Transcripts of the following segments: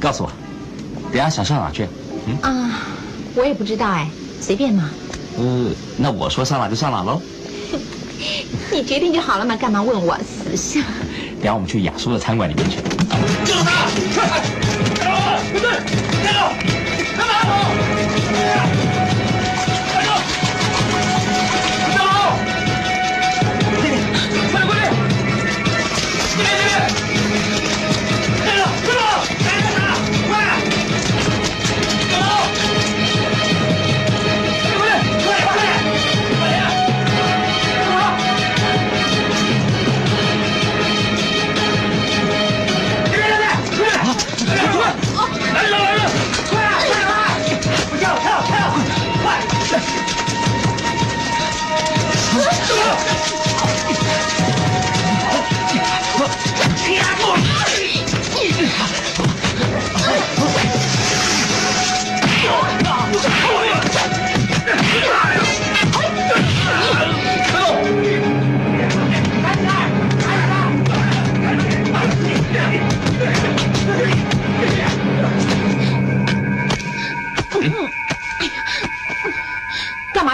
告诉我，等下想上哪去？嗯啊，我也不知道哎，随便嘛。呃，那我说上哪就上哪喽。你决定就好了嘛，干嘛问我？死相。等下我们去雅叔的餐馆里面去。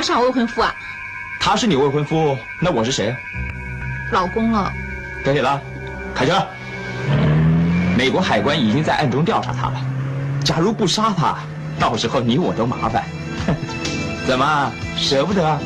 干嘛上我未婚夫啊？他是你未婚夫，那我是谁？老公了。可以了，开车。美国海关已经在暗中调查他了，假如不杀他，到时候你我都麻烦。怎么舍不得？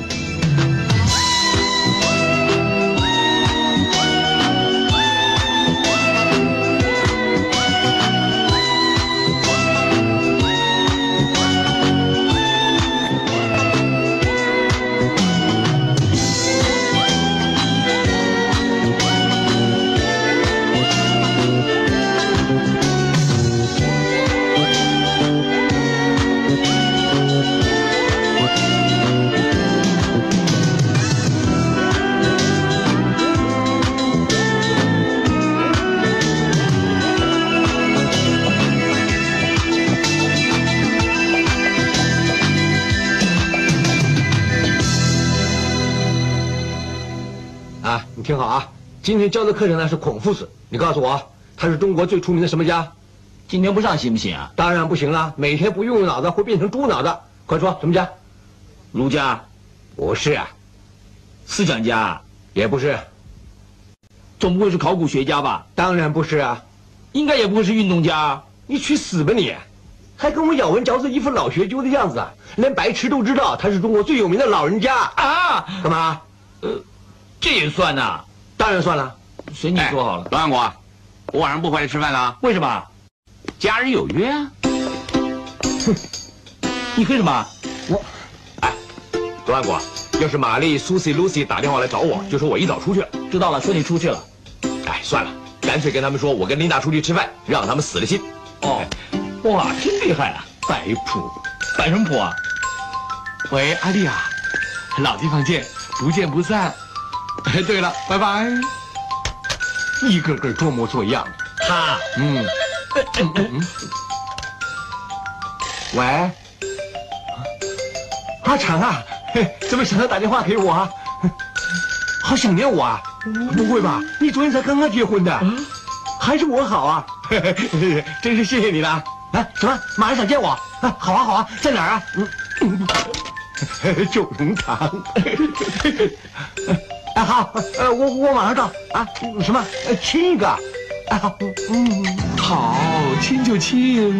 今天教的课程呢是孔夫子，你告诉我，他是中国最出名的什么家？今天不上行不行啊？当然不行了，每天不用用脑子会变成猪脑子。快说什么家？儒家、不是啊，思想家，也不是，总不会是考古学家吧？当然不是啊，应该也不会是运动家。你去死吧你！还跟我咬文嚼字，一副老学究的样子啊！连白痴都知道他是中国最有名的老人家啊！干嘛？这也算呐？当然算了。随你说好了。罗万国，我晚上不回来吃饭了，为什么？家人有约啊。哼你黑什么？我，哎，罗万国，要是玛丽、苏西、露西打电话来找我，就说我一早出去了。知道了，说你出去了。哎，算了，干脆跟他们说我跟琳达出去吃饭，让他们死了心。哦，哇，真厉害啊！摆谱，摆什么谱啊？喂，阿丽啊，老地方见，不见不散。哎，对了，拜拜。一个个装模作样。他，嗯，嗯嗯喂，阿长啊，嘿怎么想到打电话给我啊？好想念我啊？不会吧？你昨天才刚刚结婚的，还是我好啊？真是谢谢你了。啊，什么？马上想见我？啊，好啊好啊，在哪儿啊？嗯，九龙塘。啊好，呃，我我马上到啊。什么？呃亲一个？啊好，嗯，好，亲就亲。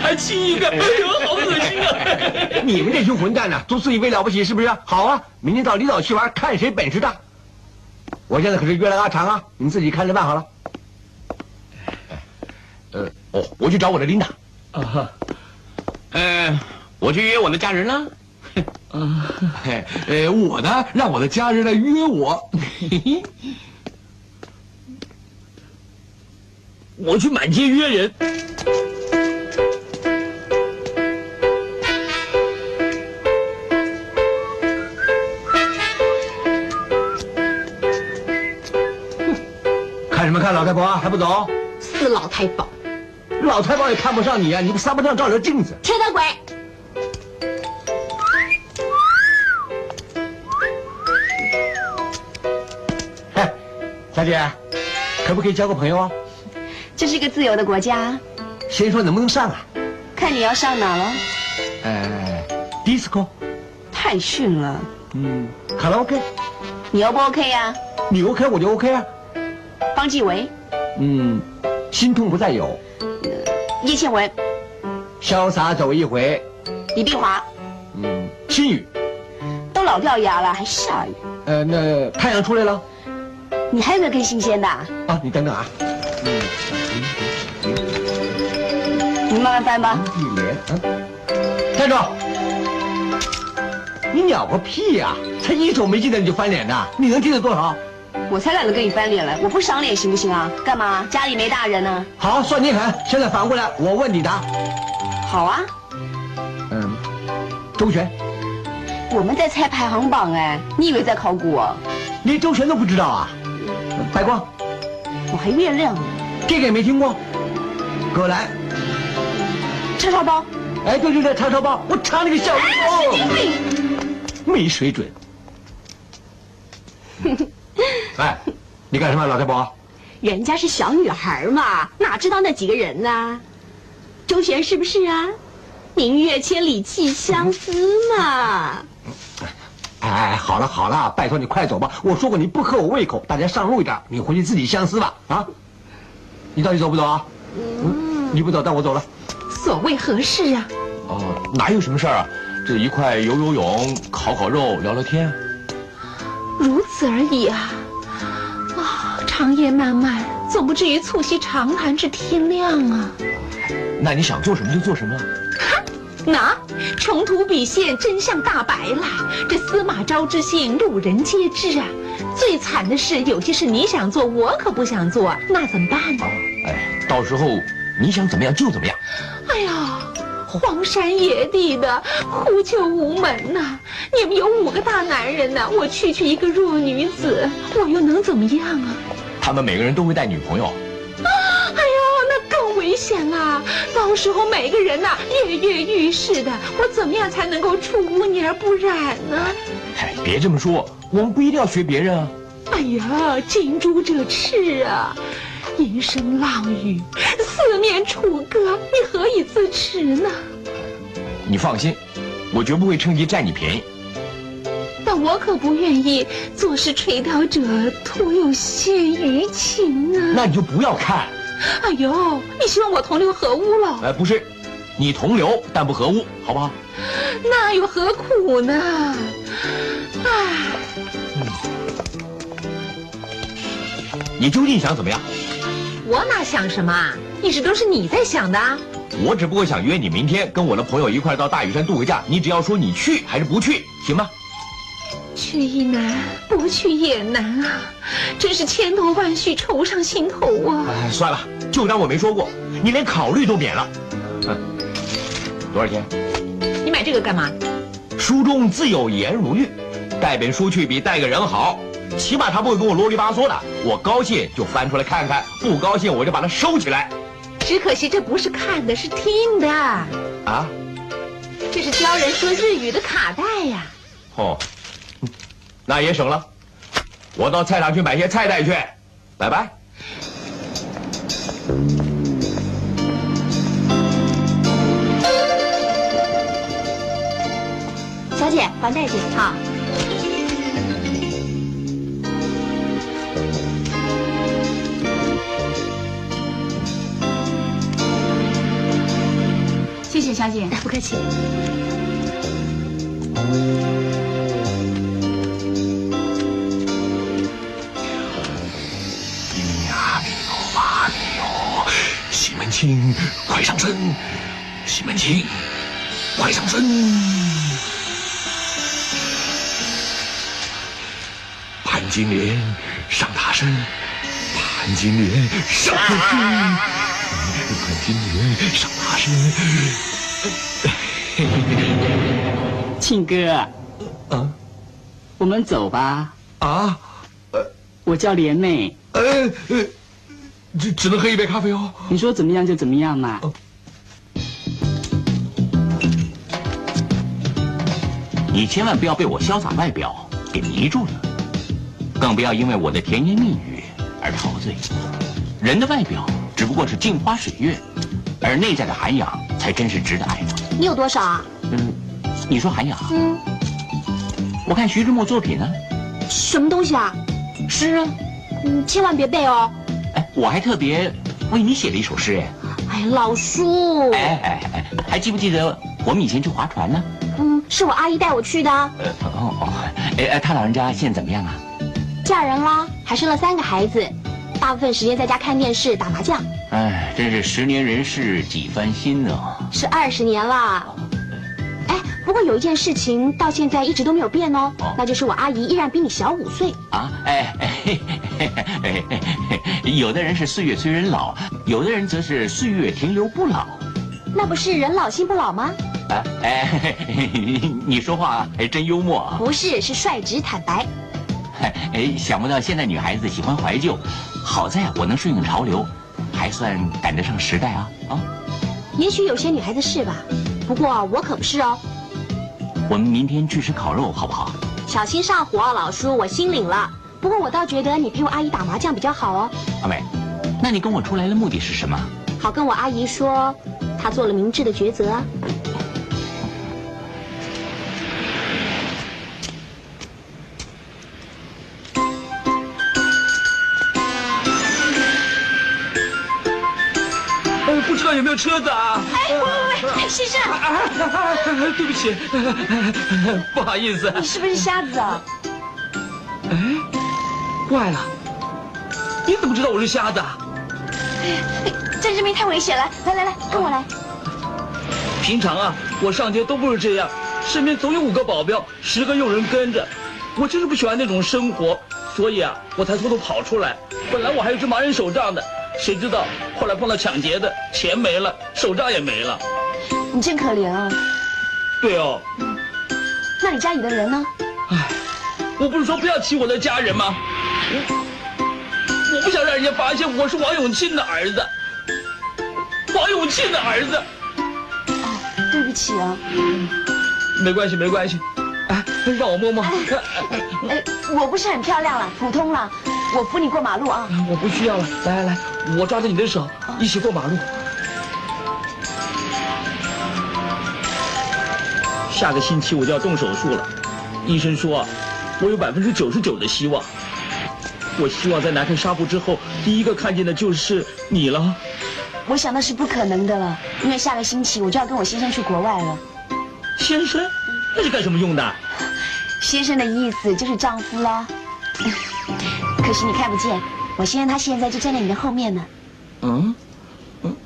还 亲一个，哎呦，好恶心啊！你们这群混蛋呢，都自以为了不起是不是？好啊，明天到离岛去玩，看谁本事大。我现在可是约了阿长啊，你们自己看着办好了。呃，哦，我去找我的琳达。啊哈，呃，我去约我的家人了。啊，嘿，呃，我呢，让我的家人来约我。嘿 嘿我去满街约人。看什么看，老太婆还不走？死老太婆，老太婆也看不上你啊！你不撒不上照着镜子。缺德鬼！哎，小姐，可不可以交个朋友啊？这是一个自由的国家，先说能不能上啊？看你要上哪了。呃，disco，太逊了，嗯，卡拉 OK，你 O 不 OK 呀、你 OK 我就 OK 啊。方季韦、嗯，心痛不再有，叶倩文、潇洒走一回。李碧华，嗯，心雨，都老掉牙了，还下雨。呃，那太阳出来了你还有没有更新鲜的？啊！你等等啊。你慢慢翻吧。一连，嗯，站住！你鸟个屁呀、才一手没记得你就翻脸呐？你能记得多少？我才懒得跟你翻脸了，我不赏脸行不行啊？干嘛？家里没大人呢？好，算你狠。现在反过来，我问你答。好啊，嗯，周旋，我们在猜排行榜哎，你以为在考古啊？连周旋都不知道啊？白光，我还月亮呢，这个也没听过。葛兰，叉烧包。哎，对对对，叉烧包，我尝你个小神经哦，病！没水准。哎，你干什么，老太婆？人家是小女孩嘛，哪知道那几个人呢？周旋是不是啊？明月千里寄相思嘛。哎，好了好了，拜托你快走吧。我说过你不合我胃口，大家上路一点，你回去自己相思吧。啊，你到底走不走啊？嗯，你不走，但我走了。所谓何事啊？哦，哪有什么事儿啊？这一块游游泳，烤烤肉，聊聊天。如此而已啊！啊，长夜漫漫，总不至于促膝长谈至天亮啊！那你想做什么就做什么。那穷途笔现，真相大白了。这司马昭之心，路人皆知啊。最惨的是，有些事你想做，我可不想做，那怎么办呢？哎，到时候你想怎么样就怎么样。哎呀，荒山野地的，呼救无门呐、你们有五个大男人呢，我区区一个弱女子，我又能怎么样啊？他们每个人都会带女朋友。啊哎呦，危险啊！到时候每个人呐、跃跃欲试的，我怎么样才能够出污泥而不染呢？哎，别这么说，我们不一定要学别人啊。哎呀，近朱者赤啊！阴声浪语，四面楚歌，你何以自持呢？你放心，我绝不会趁机占你便宜。但我可不愿意做事垂钓者徒有羡鱼情啊！那你就不要看。哎呦，你希望我同流合污了？哎，不是，你同流但不合污，好不好？那又何苦呢？唉，你究竟想怎么样？我哪想什么啊？一直都是你在想的啊。我只不过想约你明天跟我的朋友一块到大屿山度个假，你只要说你去还是不去，行吗？去亦难，不去也难啊！真是千头万绪，愁上心头啊！哎，算了，就当我没说过，你连考虑都免了。嗯，多少钱？你买这个干嘛？书中自有颜如玉，带本书去比带个人好，起码他不会跟我啰里吧嗦的。我高兴就翻出来看看，不高兴我就把它收起来。只可惜这不是看的，是听的。啊？这是教人说日语的卡带呀、哦，嗯那也省了。我到菜场去买些菜带去，拜拜。小姐，还带去。好。谢谢小姐。不客气。西门庆，快上身！西门庆，快上身！潘金莲上大身，潘金莲上大身，潘金莲上大身。庆哥，啊我们走吧。啊，我叫莲妹，呃呃，只只能喝一杯咖啡哦。你说怎么样就怎么样嘛。你千万不要被我潇洒外表给迷住了，更不要因为我的甜言蜜语而陶醉。人的外表只不过是镜花水月，而内在的涵养才真是值得爱。你有多少啊？嗯，你说涵养？嗯，我看徐志摩作品呢。什么东西啊？诗啊。嗯，千万别背哦。哎，我还特别为你写了一首诗哎。哎，老叔。哎哎哎，还记不记得我们以前去划船呢？嗯，是我阿姨带我去的。呃哦哦，哎哎，他老人家现在怎么样啊？嫁人啦，还生了三个孩子，大部分时间在家看电视、打麻将。哎，真是十年人事几番新呢。是二十年了。哎，不过有一件事情到现在一直都没有变哦，那就是我阿姨依然比你小五岁。啊，哎哎，有的人是岁月催人老，有的人则是岁月停留不老。那不是人老心不老吗？啊，哎，你说话还真幽默啊。不是，是率直坦白。哎，想不到现在女孩子喜欢怀旧，好在我能顺应潮流。还算赶得上时代啊啊！也许有些女孩子是吧？不过我可不是哦。我们明天去吃烤肉好不好？小心上火，老叔，我心领了。不过我倒觉得你陪我阿姨打麻将比较好哦。阿美，那你跟我出来的目的是什么？好跟我阿姨说，她做了明智的抉择。不知道有没有车子啊？先生！对不起，不好意思。你是不是瞎子啊？哎，怪了，你怎么知道我是瞎子？哎，在这边太危险了，来来来，跟我来。平常啊，我上街都不是这样，身边总有五个保镖，十个佣人跟着。我就是不喜欢那种生活，所以啊，我才偷偷跑出来。本来我还有只盲人手杖的。谁知道后来碰到抢劫的，钱没了，手杖也没了。你真可怜啊！对哦。那你家里的人呢？唉，我不是说不要提我的家人吗？我我不想让人家发现我是王永庆的儿子。王永庆的儿子。哦，对不起啊。没关系，没关系。哎，让我摸摸。哎，我不是很漂亮了，普通了。我扶你过马路啊！我不需要了，来来来，我抓着你的手，一起过马路。下个星期我就要动手术了，医生说，我有百分之九十九的希望。我希望在拿开纱布之后，第一个看见的就是你了。我想那是不可能的了，因为下个星期我就要跟我先生去国外了。先生，那是干什么用的？先生的意思就是丈夫了。可是你看不见，我先生他现在就站在你的后面呢。嗯，嗯，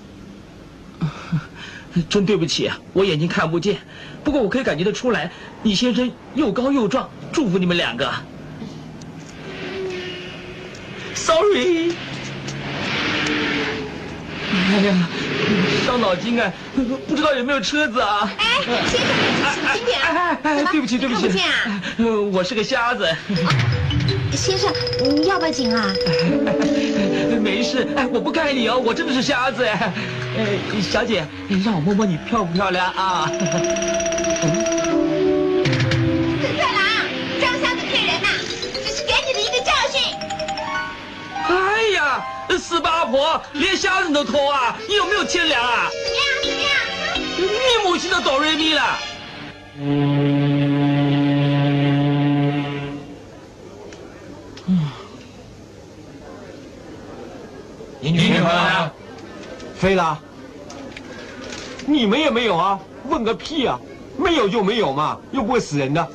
真对不起啊，我眼睛看不见。不过我可以感觉得出来，你先生又高又壮，祝福你们两个。Sorry。哎呀，伤脑筋啊！不知道有没有车子啊？哎，先生，小心点。哎哎，对不起，对不起。看不见啊？我是个瞎子。先生，你要不要紧啊？没事，哎，我不该你哦，我真的是瞎子哎。哎，小姐，让我摸摸你漂不漂亮啊？死色狼，装瞎子骗人呐！这是给你的一个教训。哎呀，死八婆，连瞎子都偷啊！你有没有天良啊？怎么样？怎么样？你母亲都哆瑞咪了。你女朋友呢？飞了。你们也没有啊？问个屁啊！没有就没有嘛，又不会死人的。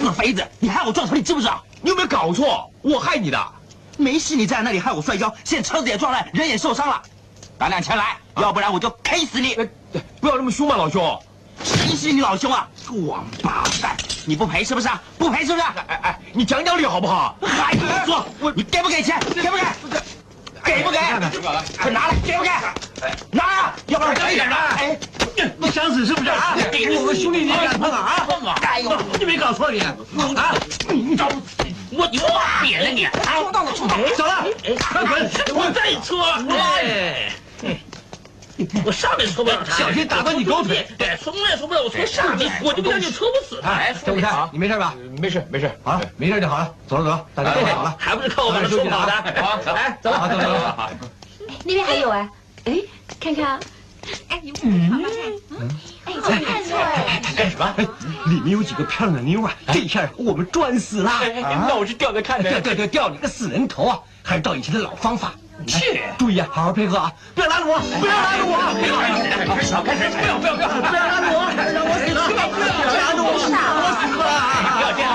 死肥子！你害我撞车，你知不知道？你有没有搞错？我害你的。没事，你在那里害我摔跤，现在车子也撞烂，人也受伤了。打两钱来，要不然我就 K 死你！不要那么凶嘛，老兄。谁是你老兄啊！王八蛋，你不赔是不是啊？不赔是不是？哎哎，你讲讲理好不好？还不说，我你给不给钱？给不给？给不给？快拿来！给不给？拿呀！要不然快点的！哎，你想死是不是？啊，我们兄弟你也敢碰啊？碰啊！哎呦，你没搞错你啊？你找我我扁了你！啊，到了，冲动了！走了，快滚！我再戳！哎，我上面戳不了他，小心打断你狗腿！哎，从来戳不了，我从上面，我就不相信戳不死他。哎，张武泰，你没事吧？没事没事，啊，没事就好了。走了走了，大家都好了。还不是靠我把他戳跑的？好，来，走好，走走走。那边还有哎，哎，看看啊，哎，你们看看，哎，这个看错哎，干什么？里面有几个漂亮的妞啊！这下我们赚死了。那我是吊着看对的。对对，掉你个死人头啊！还是照以前的老方法。去，注意啊，好好配合啊！不要拉着我，不要拉着我！开始开始，不要不要不要！不要拉着我，让我死了！不要拉着我，我死了！不要这样！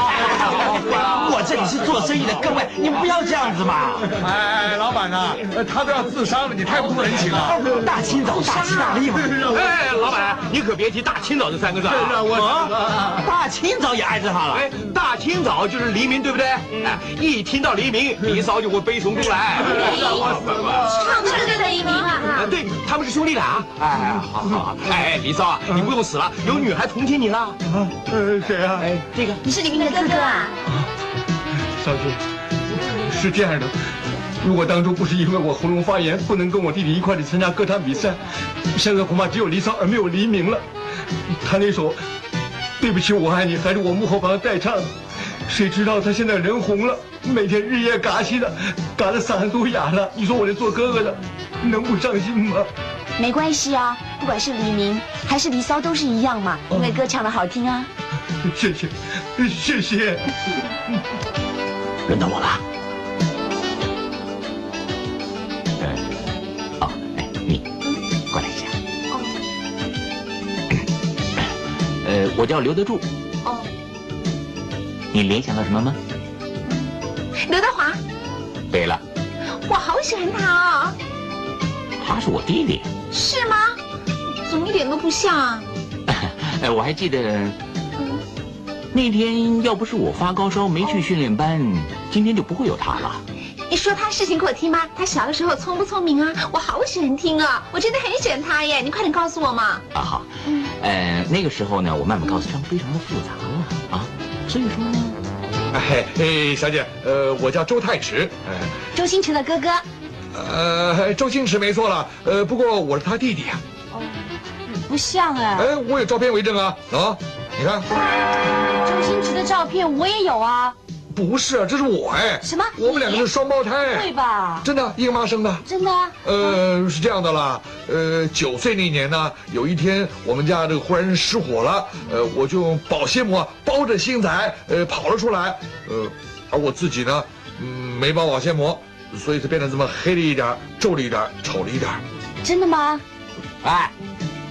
我这里是做生意的，各位，你们不要这样子嘛！哎，老板呐，他都要自杀了，你太不通人情了。大清早大吉大利嘛！哎，老板，你可别提大清早这三个字啊！我，大清早也挨着他了。哎，大清早就是黎明，对不对？哎，一听到黎明，李嫂就会悲从中来。唱的是黎明啊！啊，对，他们是兄弟俩。哎，好好好。哎，离骚啊，你不用死了，有女孩同情你了。呃，谁啊？哎，这个你是黎明的哥哥啊？小姐，是这样的，如果当初不是因为我喉咙发炎，不能跟我弟弟一块去参加歌唱比赛，现在恐怕只有离骚而没有黎明了。他那首《对不起我爱你》还是我幕后帮他代唱的，谁知道他现在人红了，每天日夜嘎西的，嘎的嗓子都哑了。你说我这做哥哥的，能不伤心吗？没关系啊，不管是黎明还是离骚都是一样嘛，因为歌唱的好听啊。谢谢，谢谢。轮到我了。呃，哦，哎，你过来一下。呃，我叫刘德柱。哦，你联想到什么吗？刘德华，对了，我好喜欢他啊！他是我弟弟。是吗？怎么一点都不像？哎，我还记得那天要不是我发高烧没去训练班，今天就不会有他了。你说他事情给我听吗？他小的时候聪不聪明啊？我好喜欢听啊！我真的很喜欢他耶！你快点告诉我嘛！啊好，呃，那个时候呢，我慢慢告诉他，非常的复杂了啊，所以说呢，哎哎，小姐，呃，我叫周太迟，哎，周星驰的哥哥。呃，周星驰没错了，呃，不过我是他弟弟啊，哦不像哎，哎，我有照片为证啊，啊，你看，周星驰的照片我也有啊。不是啊，这是我哎，什么我们两个是双胞胎对胎，吧？真的，一个妈生的。真的啊？呃，是这样的啦，呃，九岁那年呢，有一天我们家这个忽然失火了，呃，我就用保鲜膜包着星仔，呃，跑了出来，呃，而我自己呢，嗯，没包保鲜膜，所以才变得这么黑了一点，皱了一点，丑了一点。真的吗？哎，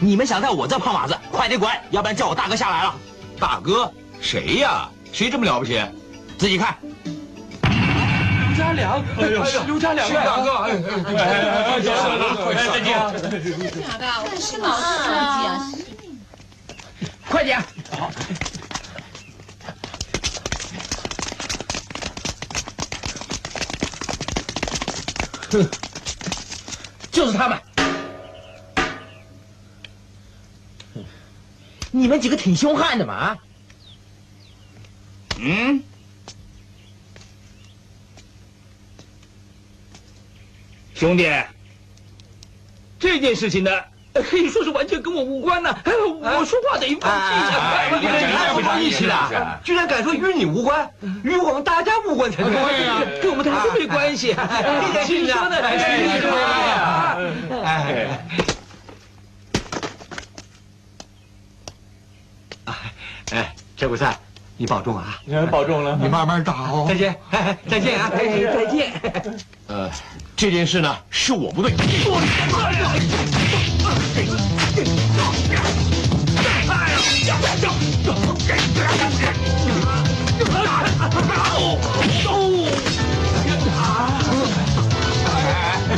你们想在我这胖马子，快点滚，要不然叫我大哥下来了。大哥，谁呀？谁这么了不起？自己看。刘家良，哎呦，刘家良大哥，哎哎哎，再见。是老司机啊！快点！就是他们。你们几个挺凶悍的嘛啊！嗯，兄弟，这件事情呢，呃可以说是完全跟我无关呢。哎，我说话得一放心一下。你这太不讲义气了，居然敢说与你无关，与我们大家无关才对。对呀，跟我们台都没关系。这件事情说的还是你说呀。哎，哎，陈古赛，你保重啊！保重了。你慢慢找。再见，再见啊！哎，再见。呃，这件事呢是我不对。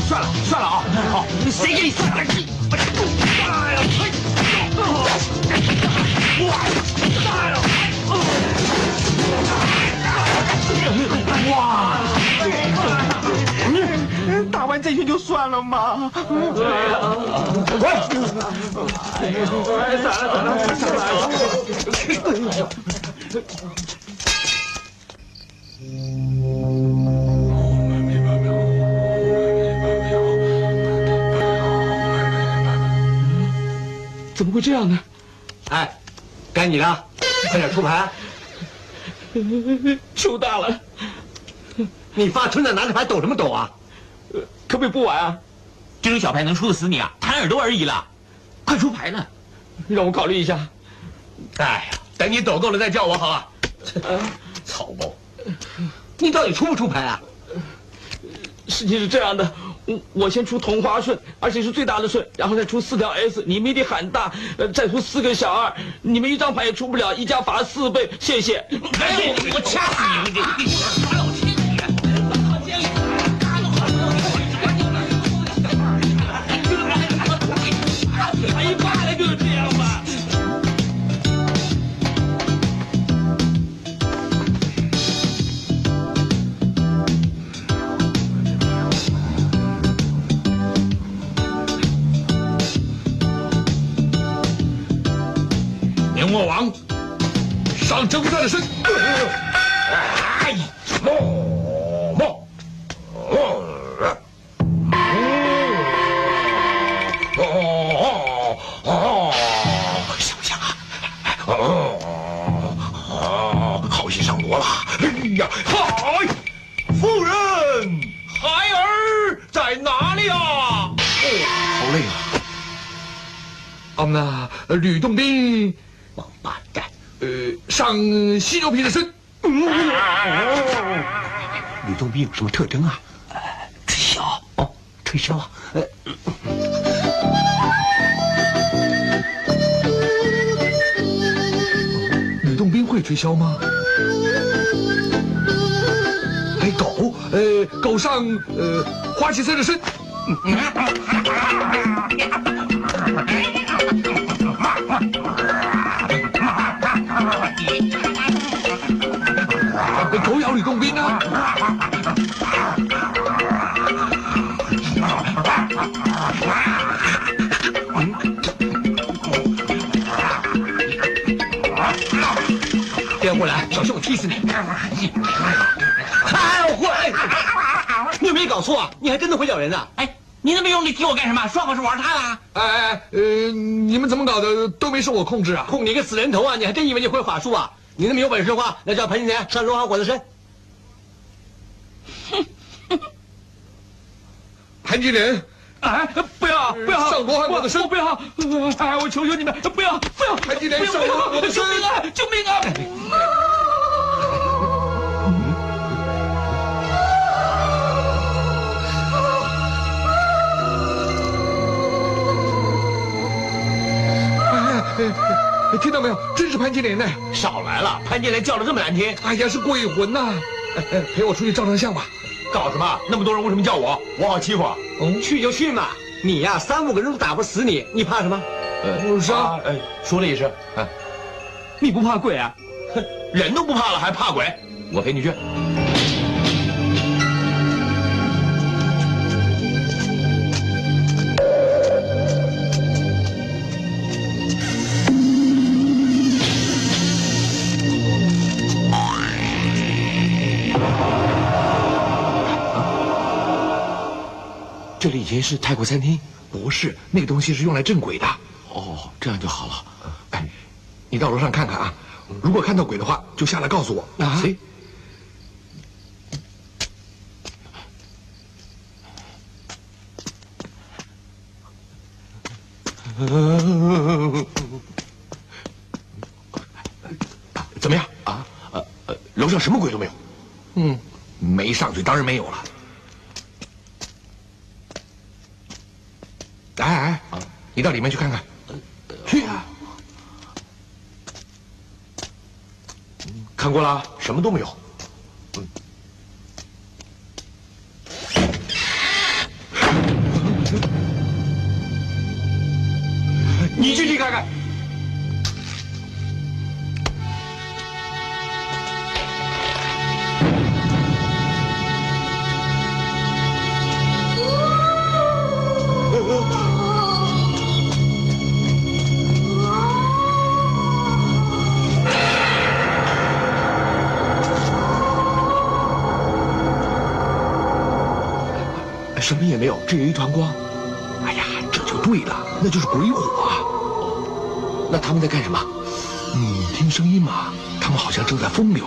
算了算了啊！好，谁给你算点哇！打完这圈就算了嘛。对啊。滚！哎，散了散了散了。怎么会这样呢？哎，该你了，快点出牌。出大了。你发春的拿着牌抖什么抖啊？可不可以不玩啊？这种小牌能出得死你啊？弹耳朵而已了，快出牌了。让我考虑一下。哎呀，等你抖够了再叫我好啊。草包，你到底出不出牌啊？事情是这样的，我我先出同花顺，而且是最大的顺，然后再出四条 S，你们一定喊大，呃，再出四个小二，你们一张牌也出不了，一家罚四倍，谢谢。哎，我掐死你！你耍老千你！魔王上征战的身。哎，莫莫哦哦，像不像啊？哦哦，好戏上罗了！哎呀，嗨，夫人，孩儿在哪里啊？哦，好累啊！我们呢，吕洞宾，王八蛋，呃，上犀牛皮的身。吕洞宾有什么特征啊？吹箫哦，吹箫啊。呃，吕洞宾会吹箫吗？哎，狗，呃，狗上呃花旗参的身。我踢死你！哎，我会。你有没有搞错啊？你还真的会咬人呢？哎，你那么用力踢我干什么？说好是玩他啦。哎哎，呃，你们怎么搞的？都没受我控制啊！控你个死人头啊！你还真以为你会法术啊？你那么有本事的话，那叫潘金莲上荣华果的身。潘金莲，哎，不要不要！上罗汉果的身我不要！哎，我求求你们，不要不要！潘金莲上罗汉果的身救命啊！救命啊！哎哎，听到没有？真是潘金莲呢！少来了，潘金莲叫的这么难听，哎呀，是鬼魂呐！哎哎，陪我出去照张相吧。搞什么？那么多人为什么叫我？我好欺负啊？嗯去就去嘛！你呀，三五个人都打不死你，你怕什么？不是啊，哎，说了也是，哎，你不怕鬼啊？哼，人都不怕了，还怕鬼？我陪你去。前是泰国餐厅。不是，那个东西是用来镇鬼的。哦，这样就好了。哎，你到楼上看看啊，如果看到鬼的话，就下来告诉我。啊行。怎么样啊？呃呃，楼上什么鬼都没有。嗯，没上去，当然没有了。哎哎，你到里面去看看。去啊！看过了，什么都没有。你进去看看。什么也没有，只有一团光。哎呀，这就对了，那就是鬼火啊！那他们在干什么？你，听声音嘛，他们好像正在风流。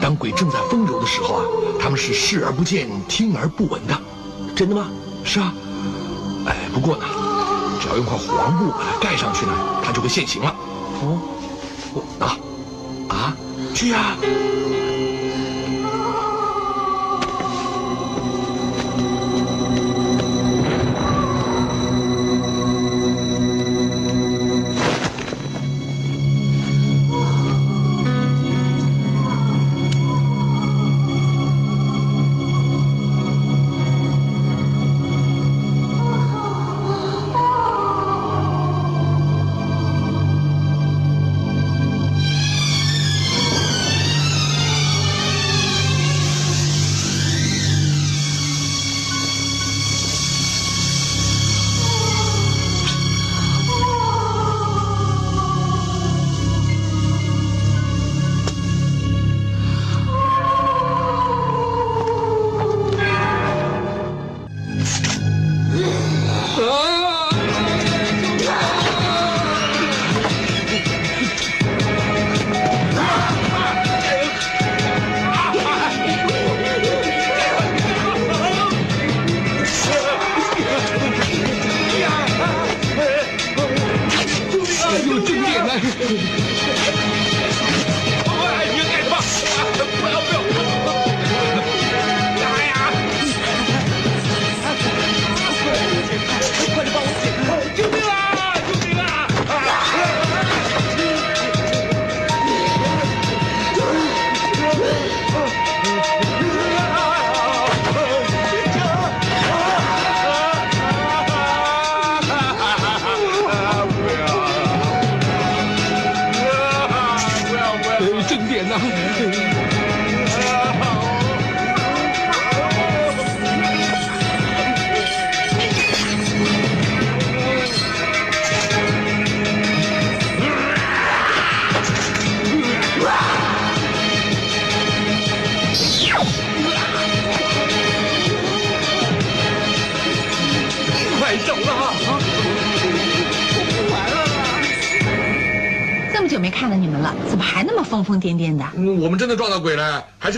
当鬼正在风流的时候啊，他们是视而不见、听而不闻的。真的吗？是啊。哎，不过呢，只要用块黄布把它盖上去呢，它就会现形了。哦，啊，啊，去呀！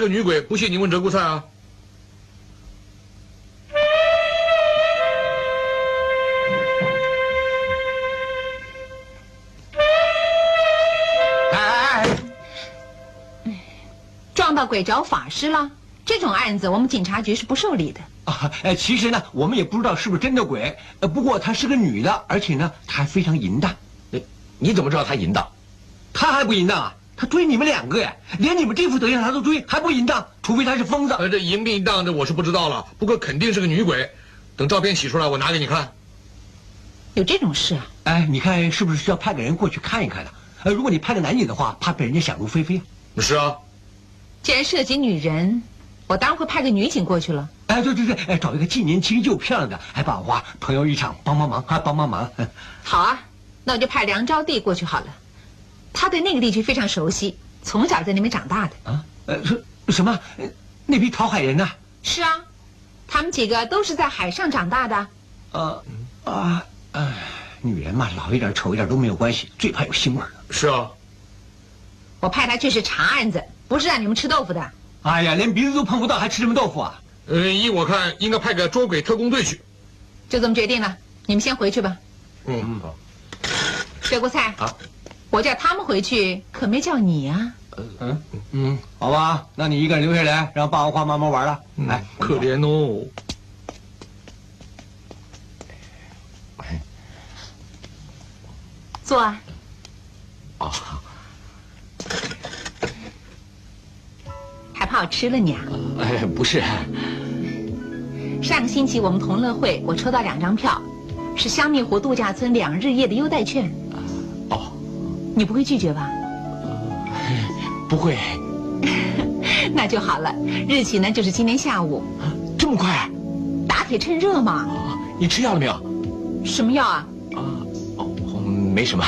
个女鬼，不信你问鹧鸪菜啊！哎撞到鬼找法师了，这种案子我们警察局是不受理的。啊，哎，其实呢，我们也不知道是不是真的鬼，呃，不过她是个女的，而且呢，她还非常淫荡。你怎么知道她淫荡？她还不淫荡啊？他追你们两个呀，连你们这副德行他都追，还不淫荡？除非他是疯子。呃，这淫不淫荡，这我是不知道了。不过肯定是个女鬼。等照片洗出来，我拿给你看。有这种事啊？哎，你看是不是需要派个人过去看一看呢？呃，如果你派个男警的话，怕被人家想入非非。是啊。既然涉及女人，我当然会派个女警过去了。哎，对对对，哎，找一个既年轻又漂亮的，还把花朋友一场，帮帮忙，还帮帮忙。好啊，那我就派梁招娣过去好了。他对那个地区非常熟悉，从小在那边长大的啊。呃，什什么？那批讨海人呢？是啊，他们几个都是在海上长大的。呃啊哎，女人嘛，老一点丑一点都没有关系，最怕有腥味儿。是啊，我派他去是查案子，不是让你们吃豆腐的。哎呀，连鼻子都碰不到，还吃什么豆腐啊？呃，依我看，应该派个捉鬼特工队去。就这么决定了，你们先回去吧。嗯好。鹧鸪菜。好。我叫他们回去，可没叫你啊。嗯嗯，好吧，那你一个人留下来，让霸王花慢慢玩了。来，可怜哦。坐啊。哦。还怕我吃了你啊？哎，不是。上个星期我们同乐会，我抽到两张票，是香蜜湖度假村两日夜的优待券。你不会拒绝吧？不会。那就好了日起呢就是今天下午这么快打铁趁热嘛你吃药了没有？什么药啊啊哦没什么。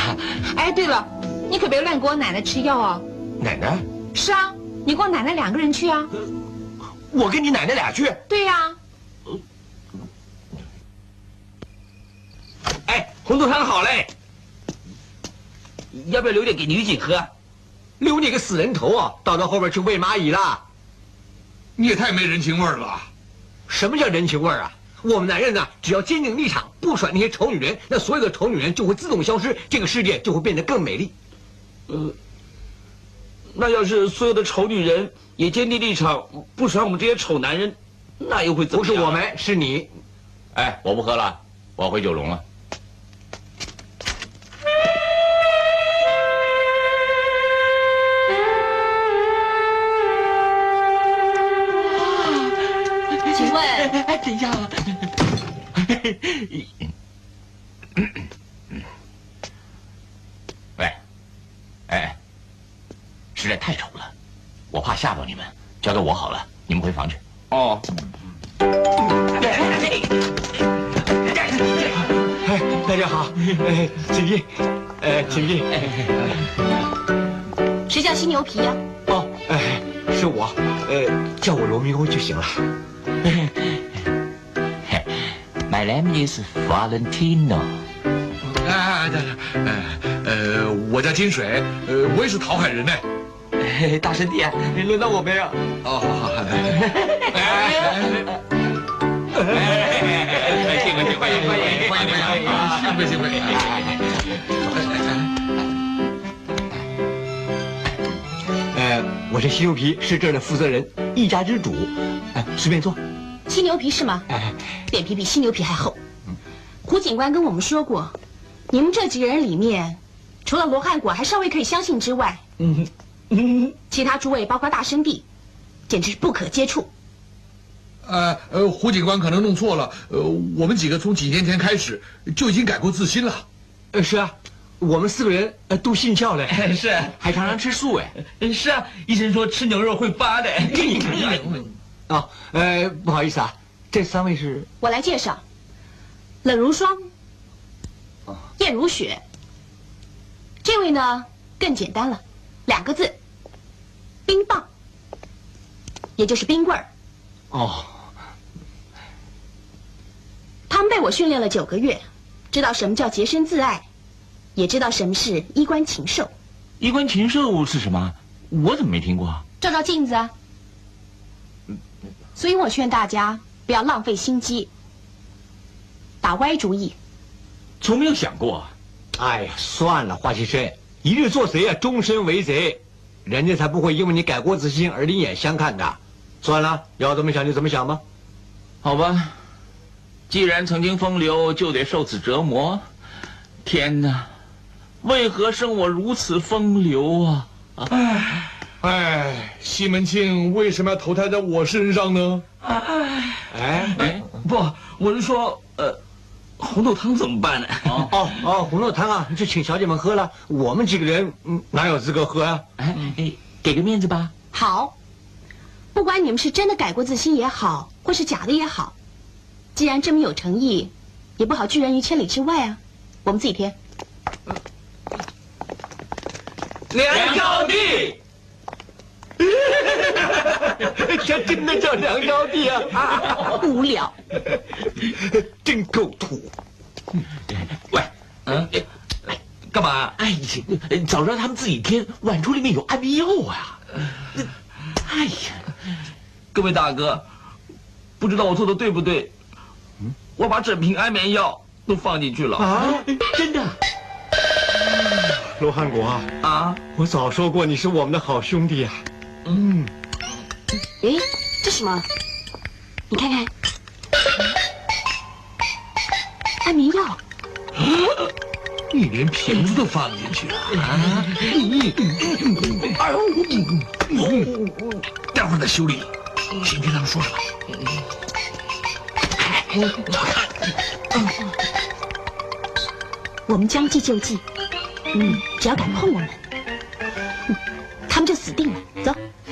哎对了你可别乱给我奶奶吃药哦。奶奶？是啊你跟我奶奶两个人去啊我跟你奶奶俩去。对呀。哎红豆汤好嘞。要不要留点给女警喝？留你个死人头啊！倒到后边去喂蚂蚁啦！你也太没人情味儿了。什么叫人情味儿啊？我们男人呢，只要坚定立场，不甩那些丑女人，那所有的丑女人就会自动消失，这个世界就会变得更美丽。呃，那要是所有的丑女人也坚定立场，不甩我们这些丑男人，那又会怎么样？不是我们，是你。哎，我不喝了，我要回九龙了。哎，等一下啊！喂，哎，实在太丑了，我怕吓到你们，交给我好了，你们回房去。哦，哎，大家好，哎，请进，哎，请进。谁叫犀牛皮呀、哦，哎，是我，呃，叫我罗密欧就行了。Is Valentino。哎，对对，呃呃，我叫金水，呃，我也是讨海人呢。哎 大师弟啊，轮到我没有？哦，好好，哎，幸会幸会欢迎欢迎欢迎，幸会幸会。呃，我是犀牛皮，是这儿的负责人，一家之主。哎，随便坐。犀牛皮是吗？哎，脸皮比犀牛皮还厚。胡警官跟我们说过，你们这几个人里面，除了罗汉果还稍微可以相信之外，嗯嗯，其他诸位包括大生弟，简直是不可接触。呃呃，胡警官可能弄错了，呃，我们几个从几年前开始就已经改过自新了。呃，是啊，我们四个人呃都信教嘞。是啊，还常常吃素哎。是啊，医生说吃牛肉会发的。你看看。啊，呃，不好意思啊，这三位是我来介绍：冷如霜，艳如雪。这位呢更简单了，两个字，冰棒，也就是冰棍儿。哦，他们被我训练了九个月，知道什么叫洁身自爱，也知道什么是衣冠禽兽。衣冠禽兽是什么？我怎么没听过？照照镜子啊。所以我劝大家不要浪费心机，打歪主意。从没有想过。哎呀，算了，花先生，一日做贼啊，终身为贼，人家才不会因为你改过自新而另眼相看的。算了，要怎么想就怎么想吧。好吧，既然曾经风流，就得受此折磨。天哪，为何生我如此风流啊？哎哎，西门庆为什么要投胎在我身上呢？哎，哎，哎，不，我是说，呃，红豆汤怎么办呢？哦哦哦，红豆汤啊，就请小姐们喝了，我们几个人嗯哪有资格喝啊？哎哎，给个面子吧。好，不管你们是真的改过自新也好，或是假的也好，既然这么有诚意，也不好拒人于千里之外啊。我们自己添。梁招娣，这真的叫梁招娣啊，无聊，真够土。喂，嗯，干嘛？哎呀，早知道他们自己添，碗橱里面有安眠药啊。哎呀，各位大哥，不知道我做的对不对？我把整瓶安眠药都放进去了啊，真的。罗汉果啊，啊！我早说过你是我们的好兄弟啊。嗯，诶，这什么？你看看，安眠药。你连瓶子都放进去了啊！待会儿再修理，先听他们说什么。我们将计就计，嗯，只要敢碰我们，他们就死定了。走。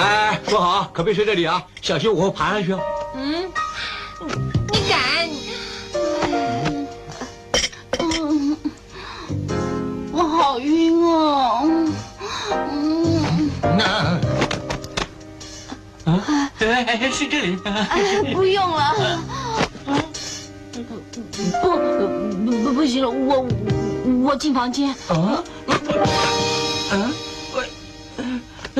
哎，说好可别睡这里啊，小心我会爬上去哦。嗯，你敢？嗯，我好晕哦。嗯，那哎，是这里。哎，不用了。不不不不行了，我我进房间。啊？嗯？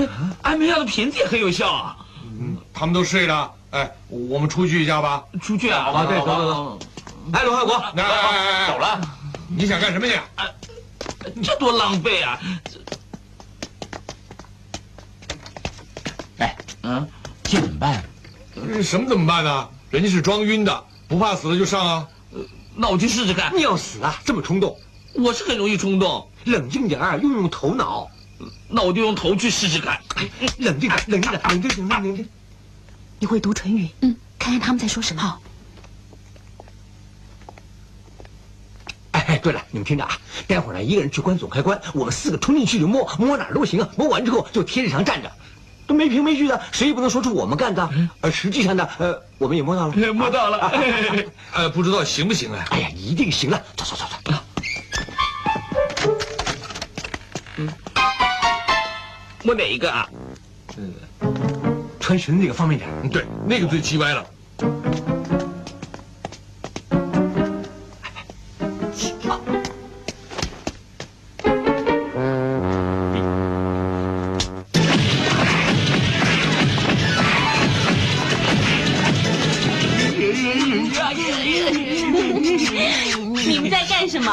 喂，安眠药的瓶子也很有效啊。嗯他们都睡了，哎，我们出去一下吧。出去啊？啊对走走走。哎，罗汉国，哎哎哎哎走了。你想干什么去？这多浪费啊！哎，嗯，这怎么办？呃什么怎么办呢？人家是装晕的，不怕死了就上啊。那我去试试看。你要死啊？这么冲动？我是很容易冲动，冷静点儿，用用头脑。那我就用头去试试看。冷静点，冷静点，冷静，冷静，冷静。你会读唇语？嗯，看看他们在说什么。好。哎，对了，你们听着啊，待会儿呢，一个人去关总开关，我们四个冲进去就摸，摸哪儿都行啊。摸完之后就贴着墙站着，都没凭没据的，谁也不能说出我们干的。而实际上呢，呃，我们也摸到了，摸到了。呃，不知道行不行啊？哎呀，一定行了，走走走走。摸哪一个啊？穿裙子那个方便点。嗯对，那个最奇歪了。你们在干什么？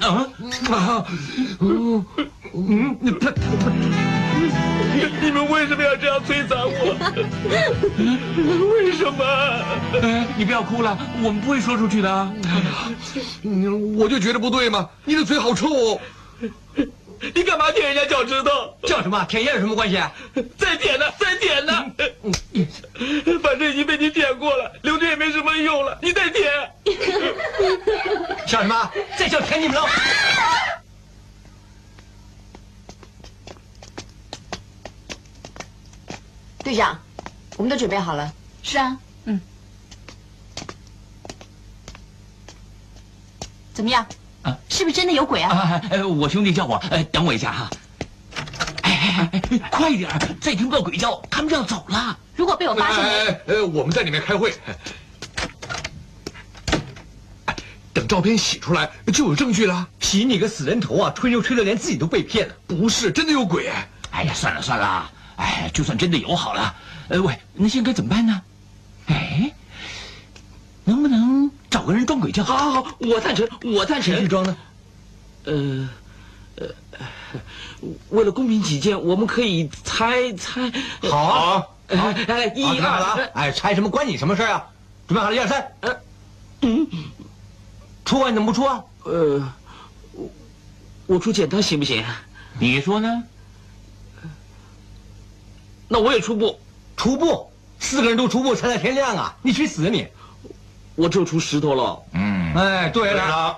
啊啊！你不要哭了，我们不会说出去的。嗯，我就觉得不对嘛，你的嘴好臭哦。你干嘛舔人家脚趾头？叫什么？舔烟有什么关系啊？再舔呢，再舔呢。反正已经被你舔过了，留着也没什么用了。你再舔。笑什么？再笑舔你们喽！队长，我们都准备好了。是啊，怎么样？啊是不是真的有鬼啊？啊，呃，我兄弟叫我，呃，等我一下哈。哎哎哎哎，快点儿，再听不到鬼叫，他们就要走了。如果被我发现了，哎哎哎，我们在里面开会。哎等照片洗出来就有证据了。洗你个死人头啊！吹牛吹的连自己都被骗了。不是，真的有鬼哎！哎呀，算了算了，哎，就算真的有好了。呃，喂，那现在该怎么办呢？哎，能不能找个人装鬼叫？好，好，好，我赞成，我赞成。谁去装呢？呃，呃，为了公平起见，我们可以猜猜。好啊，哎 哎，一好，准备好了二啊！哎，猜什么关你什么事啊？准备好了，一二三，呃，嗯，出啊！你怎么不出啊？呃，我我出剪刀行不行？你说呢？那我也出布，出布，四个人都出布，才到天亮啊！你去死啊你！我只有出石头了。嗯，哎，对了，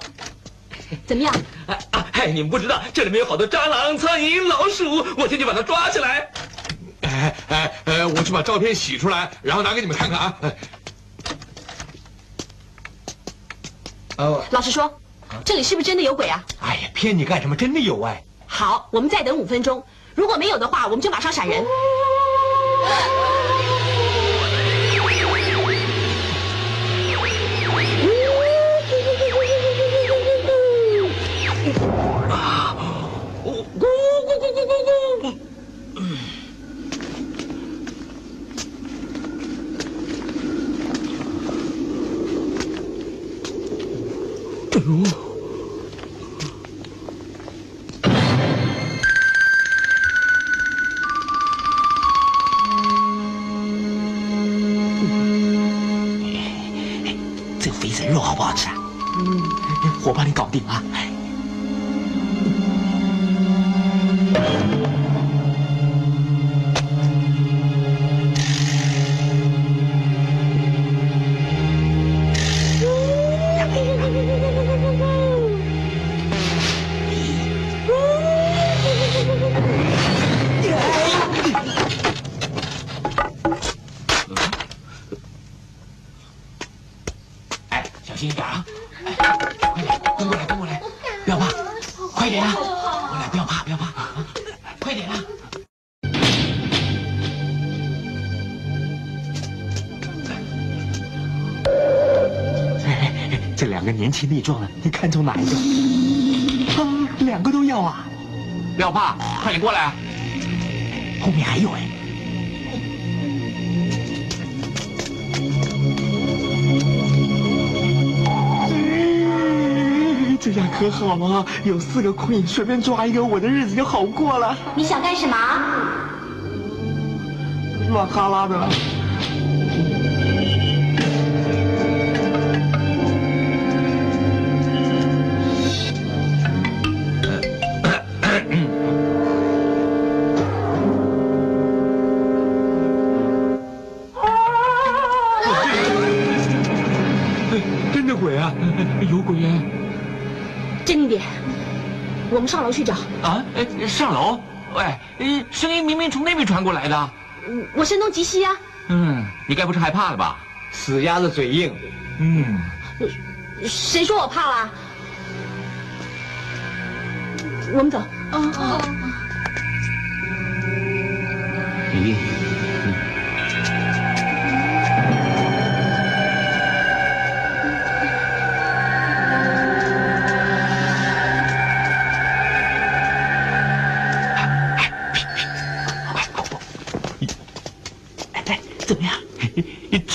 怎么样？哎啊！哎，你们不知道，这里面有好多蟑螂、苍蝇、老鼠，我先去把它抓起来。哎哎哎，我去把照片洗出来，然后拿给你们看看啊。哎呃，老实说，这里是不是真的有鬼啊？哎呀，骗你干什么？真的有哎！好，我们再等五分钟，如果没有的话，我们就马上闪人。咕快点过来啊！后面还有哎。哎这样可好了，有四个 queen，随便抓一个，我的日子就好过了。你想干什么？乱哈拉的。我们上楼去找。啊，哎上楼？喂，哎声音明明从那边传过来的。我声东击西啊！嗯，你该不是害怕了吧？死鸭子嘴硬。嗯，谁说我怕了？我们走。你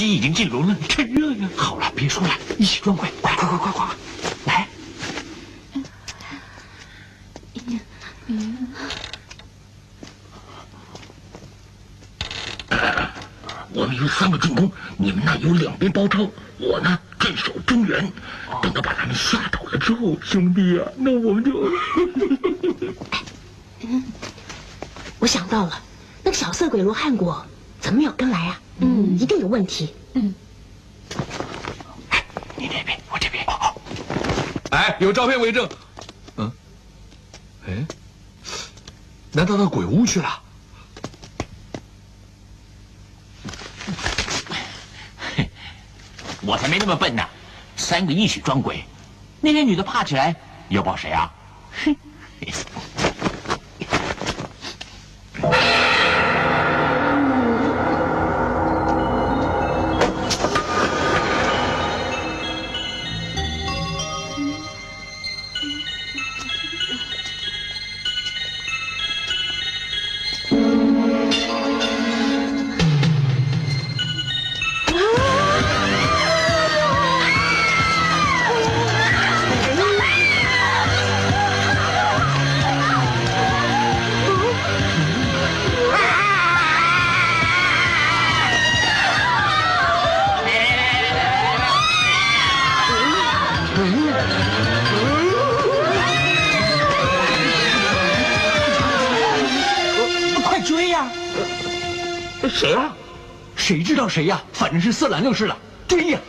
鸡已经进笼了，趁热呀！好了，别说了，一起装鬼，快快快快快，来！我们有三个进攻，你们那有两边包抄，我呢镇守中原。等到把他们吓倒了之后，兄弟啊，那我们就……我想到了，那个小色鬼罗汉果？嗯。你那边，我这边。哎，有照片为证。嗯，哎，难道到鬼屋去了？我才没那么笨呢，三个一起装鬼，那些女的怕起来要抱谁啊？哼！谁呀？反正是色狼就是了，追呀！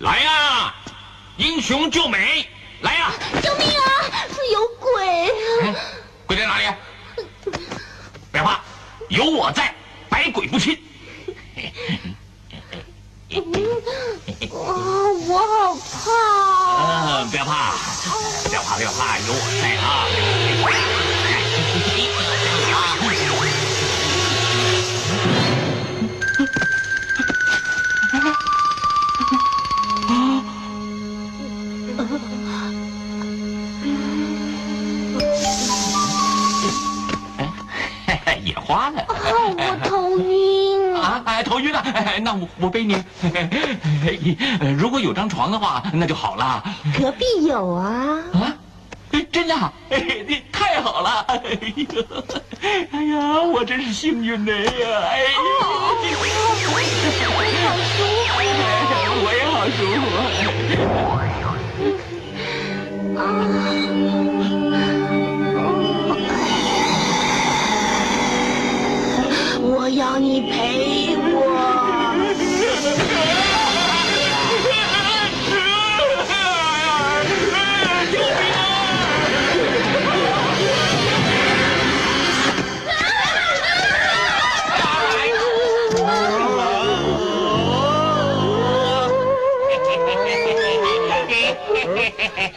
来呀，英雄救美，的话，那就好了。隔壁有啊。啊，哎真的啊？哎，太好了！哎呀，哎呀，我真是幸运的呀！哎呀，我也好舒服。啊我要你陪我。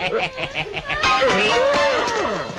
Oh!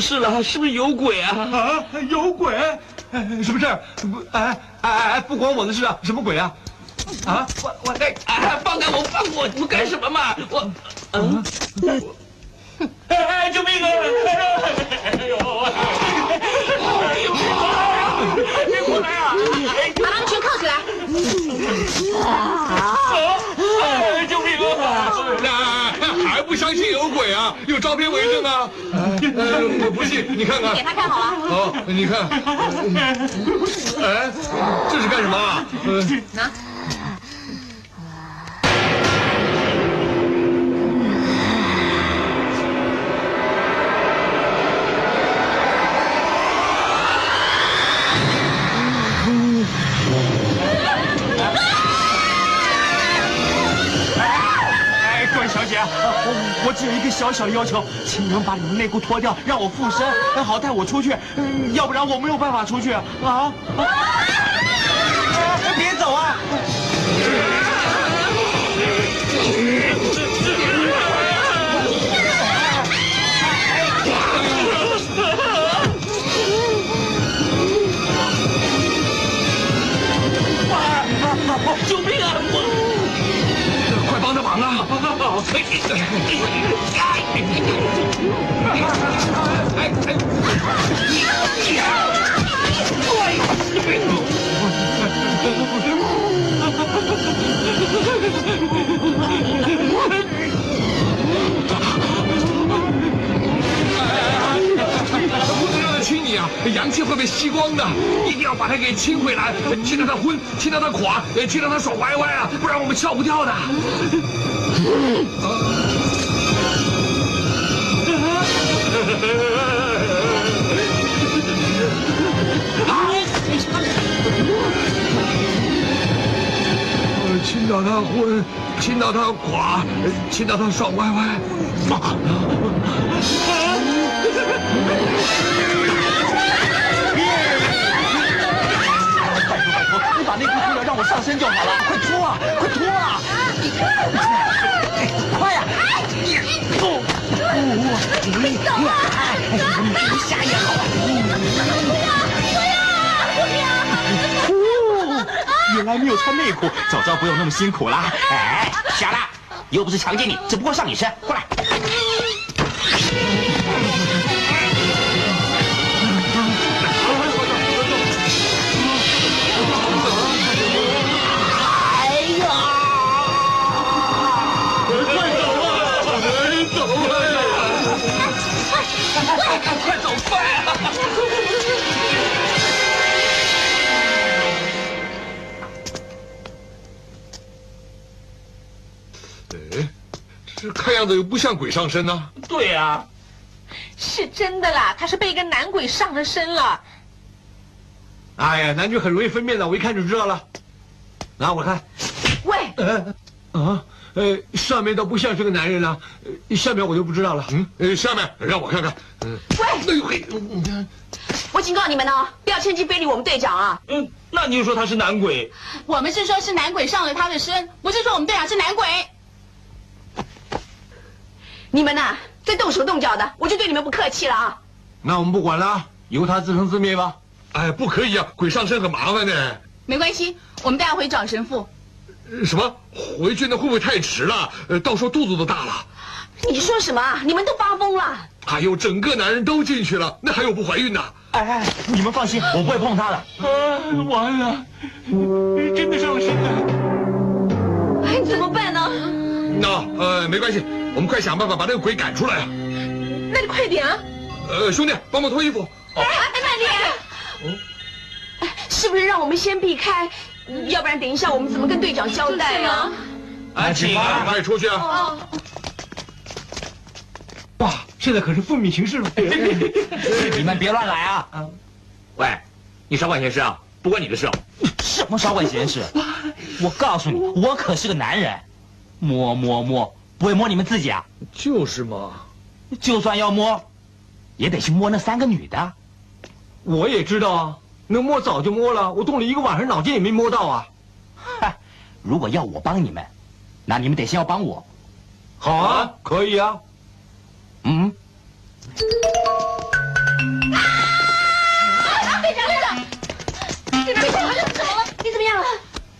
事了？是不是有鬼啊？啊，有鬼？哎什么事儿？不，哎哎哎，不关我的事啊！什么鬼啊？啊，我我哎哎，放开我，放我！你们干什么嘛？我，嗯，哎，救命啊！哎呦，哎呦，别过来啊！把他们全铐起来！啊，救命啊！那还不相信有鬼啊？有照片为证啊！呃，我不信，你看看给。他看好了。好，你看，哎，这是干什么啊？呃，拿。哎，各位小姐，我只有一个小小要求，请你们把你们内裤脱掉，让我附身，好带我出去，嗯要不然我没有办法出去！啊！不能让他亲你啊，阳气会被吸光的，一定要把他给亲回来，亲到他昏，亲到他垮，亲到他手歪歪啊，不然我们撬不掉的。呃亲到他昏，亲到他垮，呃亲到他手歪歪。拜托拜托，你把内裤脱掉，让我上身就好了，快脱啊，快脱啊！快呀！你走啊！你瞎也好。哦，原来没有穿内裤，早知道不用那么辛苦了。哎，小了，又不是强奸你，只不过上你身。过来，这看样子又不像鬼上身呢、对呀，是真的啦，他是被一个男鬼上了身了。哎呀，男女很容易分辨的，我一看就知道了。拿我看，喂，呃，啊，呃，上面倒不像是个男人了，呃下面我就不知道了。嗯，呃，下面让我看看。嗯，喂，哎呦嘿，嗯嗯我警告你们哦，不要趁机非礼我们队长啊！嗯，那你就说他是男鬼，我们是说，是男鬼上了他的身，不是说我们队长是男鬼。你们呐，再动手动脚的，我就对你们不客气了啊！那我们不管了，由他自生自灭吧。哎，不可以啊，鬼上身很麻烦的。没关系，我们待会回找神父。呃什么？回去那会不会太迟了？呃，到时候肚子都大了。你说什么啊？你们都发疯了！还有整个男人都进去了，那还有不怀孕的？哎哎，你们放心，我不会碰他的。啊，完了，真的上身了。哎，怎么办呢？那呃没关系，我们快想办法把这个鬼赶出来啊！那你快点啊！呃，兄弟，帮忙脱衣服。哎，曼丽，哎，是不是让我们先避开？要不然等一下我们怎么跟队长交代啊？啊，请啊！快出去啊！哇，现在可是奉命行事了。你们别乱来啊！喂，你少管闲事啊，不关你的事。什么少管闲事？我告诉你，我可是个男人，摸摸摸，不会摸你们自己啊？就是嘛。就算要摸，也得去摸那三个女的。我也知道啊，能摸早就摸了，我动了一个晚上脑筋也没摸到啊。嗨，如果要我帮你们，那你们得先要帮我。好啊，可以啊。嗯，队长，队长，队长，队长怎么了？你怎么样了？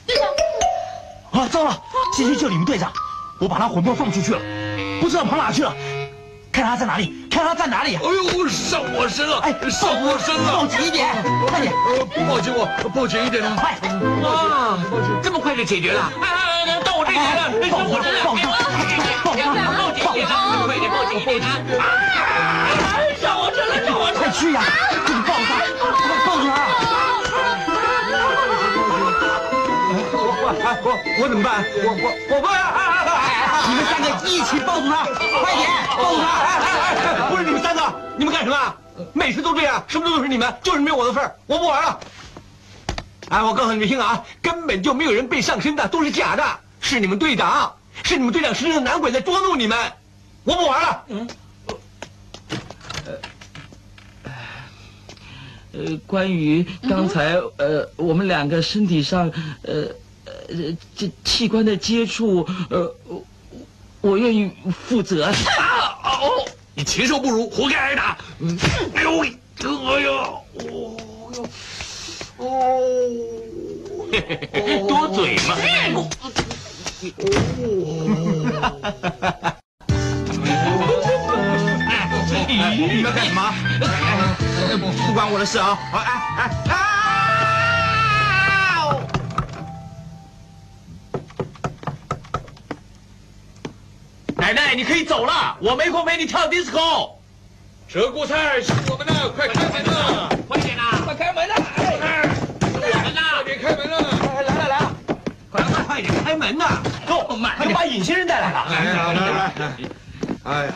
队长，啊，糟了，先去救你们队长，我把他魂魄放出去了，不知道跑哪去了。看他在哪里，看他在哪里。哎呦，上我身了！哎，上我身了！抱紧一点，快点！呃，报警我，抱紧一点啊！快！哇，这么快就解决了？哎，到我这里来了！报警！报警！报警！报警！快点报警！报警！啊！上我身了！上我身！快去呀！快点抱住他！快抱住他！我我我怎么办？我我我不！你们三个一起抱住他！快点抱住他！哎哎哎！不是你们三个，你们干什么？每次都这样，什么都是你们，就是没有我的份儿，我不玩了。哎，我告诉你们听啊，根本就没有人被上身的，都是假的，是你们队长，是你们队长身上的男鬼在捉弄你们，我不玩了。嗯。呃，关于刚才呃我们两个身体上呃呃这器官的接触，呃我我愿意负责。啊哦，你禽兽不如，活该挨打。嗯，哎呦，哎呦，哦呦，哦，多嘴嘛。你们干什么？不关我的事啊！哎哎哎！奶奶，你可以走了，我没空陪你跳 disco。蛇锅菜是我们的，快开门呐！快点呐！快开门呐！我们的，快点开门呐！来来来啊！快快快点开门呐！够慢，快把尹先生带来了。来来来来，哎呀，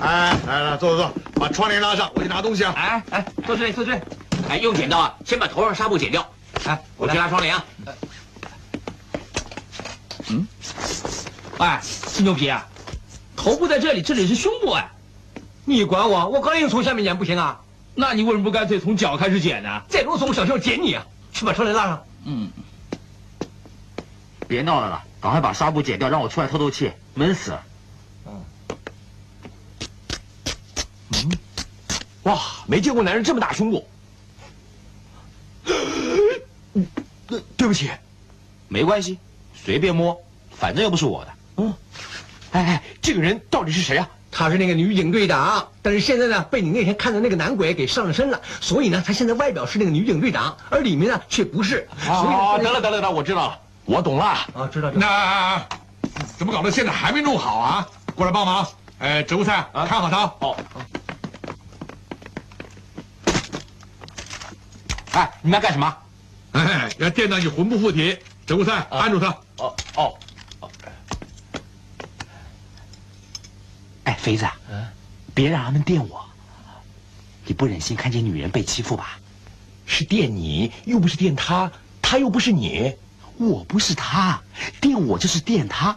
哎来来坐坐坐，把窗帘拉上，我去拿东西啊！哎哎，坐这里，坐这里。哎，用剪刀啊，先把头上纱布剪掉。哎，我去拉窗帘啊。嗯，哎，金牛皮啊，头部在这里，这里是胸部哎。你管我？我刚硬从下面剪不行啊？那你为什么不干脆从脚开始剪呢？再啰嗦，我小心我剪你啊！去把窗帘拉上。嗯，别闹了啦，赶快把纱布剪掉，让我出来透透气，闷死了。哇，没见过男人这么大胸部。对对不起，没关系，随便摸，反正又不是我的。嗯，哎哎，这个人到底是谁啊？他是那个女警队长，但是现在呢，被你那天看的那个男鬼给上了身了，所以呢，他现在外表是那个女警队长，而里面呢却不是。啊，得了得了得了，我知道了，我懂了。啊，知道知道。那怎么搞到现在还没弄好啊？过来帮忙。哎，植物菜，看好他。哦。哎，你们要干什么？哎，要电到你魂不附体。植物菜，按住他。哦哦。哎，肥子，别让他们电我。你不忍心看见女人被欺负吧？是电你，又不是电他，他又不是你，我不是他，电我就是电他。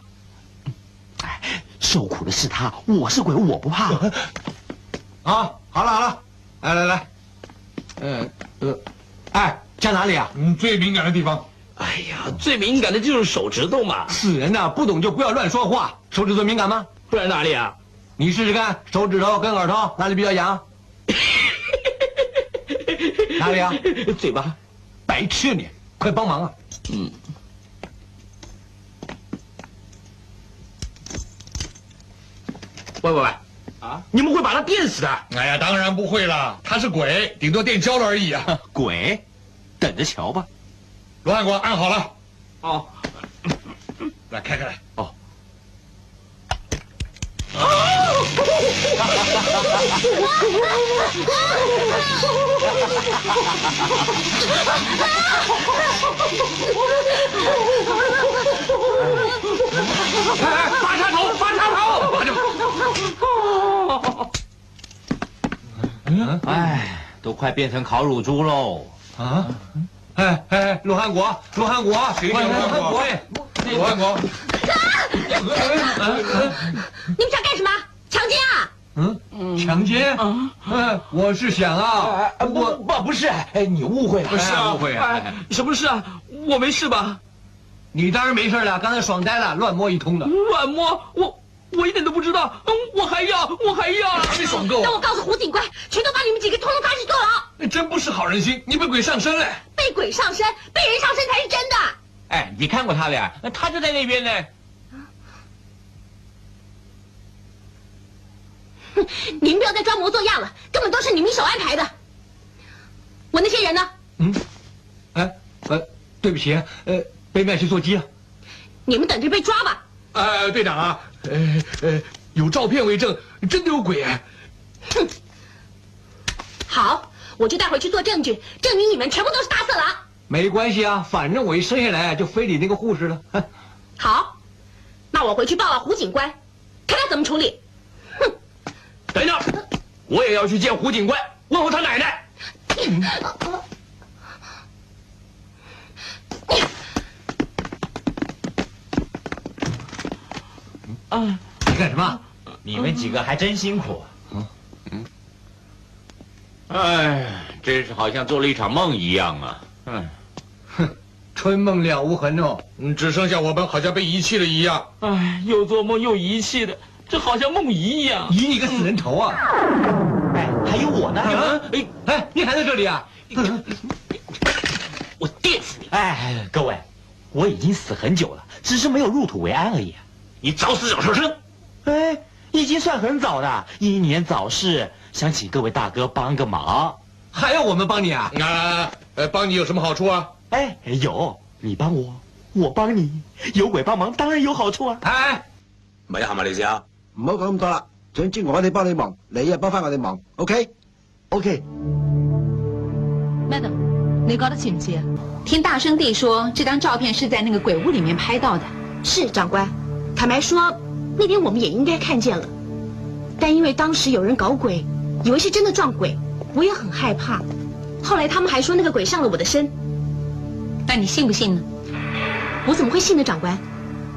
哎，受苦的是他，我是鬼，我不怕。啊，好了好了，来来来，呃呃，哎，在哪里啊？嗯，最敏感的地方。哎呀，最敏感的就是手指头嘛。死人呐，不懂就不要乱说话。手指头敏感吗？不然哪里啊？你试试看，手指头跟耳朵哪里比较痒？哪里啊？嘴巴。白痴你，快帮忙啊！嗯。喂喂喂，啊，你们会把他电死的。哎呀，当然不会了，他是鬼，顶多电焦了而已啊。鬼，等着瞧吧。罗汉国按好了，哦，来开开来。哦，哎，拔插头，拔插头，哎，都快变成烤乳猪喽！啊！哎哎，罗汉国，罗汉国，谁罗汉国罗汉国，你们想干什么？强奸啊！嗯，强奸？嗯，我是想啊，不不不是，哎，你误会了，不是啊，误会啊，哎，什么事啊？我没事吧？你当然没事了，刚才爽呆了，乱摸一通的。乱摸我。我一点都不知道，嗯，我还要，我还要，还没爽够。等我告诉胡警官，全都把你们几个通通抓去坐牢。真不是好人心，你被鬼上身了。被鬼上身，被人上身才是真的。哎，你看过他的呀？他就在那边呢。哼，你们不要再装模作样了，根本都是你们一手安排的。我那些人呢？嗯，哎，呃，对不起，呃，被卖去做鸡啊。你们等着被抓吧。呃，队长啊，呃呃，有照片为证，真的有鬼哎！哼，好，我就带回去做证据，证明你们全部都是大色狼。没关系啊，反正我一生下来就非礼那个护士了。好，那我回去报了胡警官，看他怎么处理。哼，等一下，我也要去见胡警官，问候他奶奶。啊！你干什么？你们几个还真辛苦。嗯嗯。哎，真是好像做了一场梦一样啊！嗯，哼，春梦了无痕哦。嗯，只剩下我们好像被遗弃了一样。哎，又做梦又遗弃的，这好像梦遗一样。遗你个死人头啊！哎，还有我呢！哎哎，你还在这里啊？我电死你！哎，各位，我已经死很久了，只是没有入土为安而已。你早死早超生，哎，已经算很早的。英年早逝，想请各位大哥帮个忙，还要我们帮你啊？啊，呃，帮你有什么好处啊？哎，有，你帮我，我帮你，有鬼帮忙当然有好处啊！哎，咪行埋嚟先啊，唔好講咁多啦。總之我哋幫你忙，你啊幫翻我哋忙，OK？OK。Madam，你覺得似唔似啊？听大生弟说，这张照片是在那个鬼屋里面拍到的。是长官。坦白说，那天我们也应该看见了，但因为当时有人搞鬼，以为是真的撞鬼，我也很害怕。后来他们还说那个鬼上了我的身，那你信不信呢？我怎么会信呢，长官？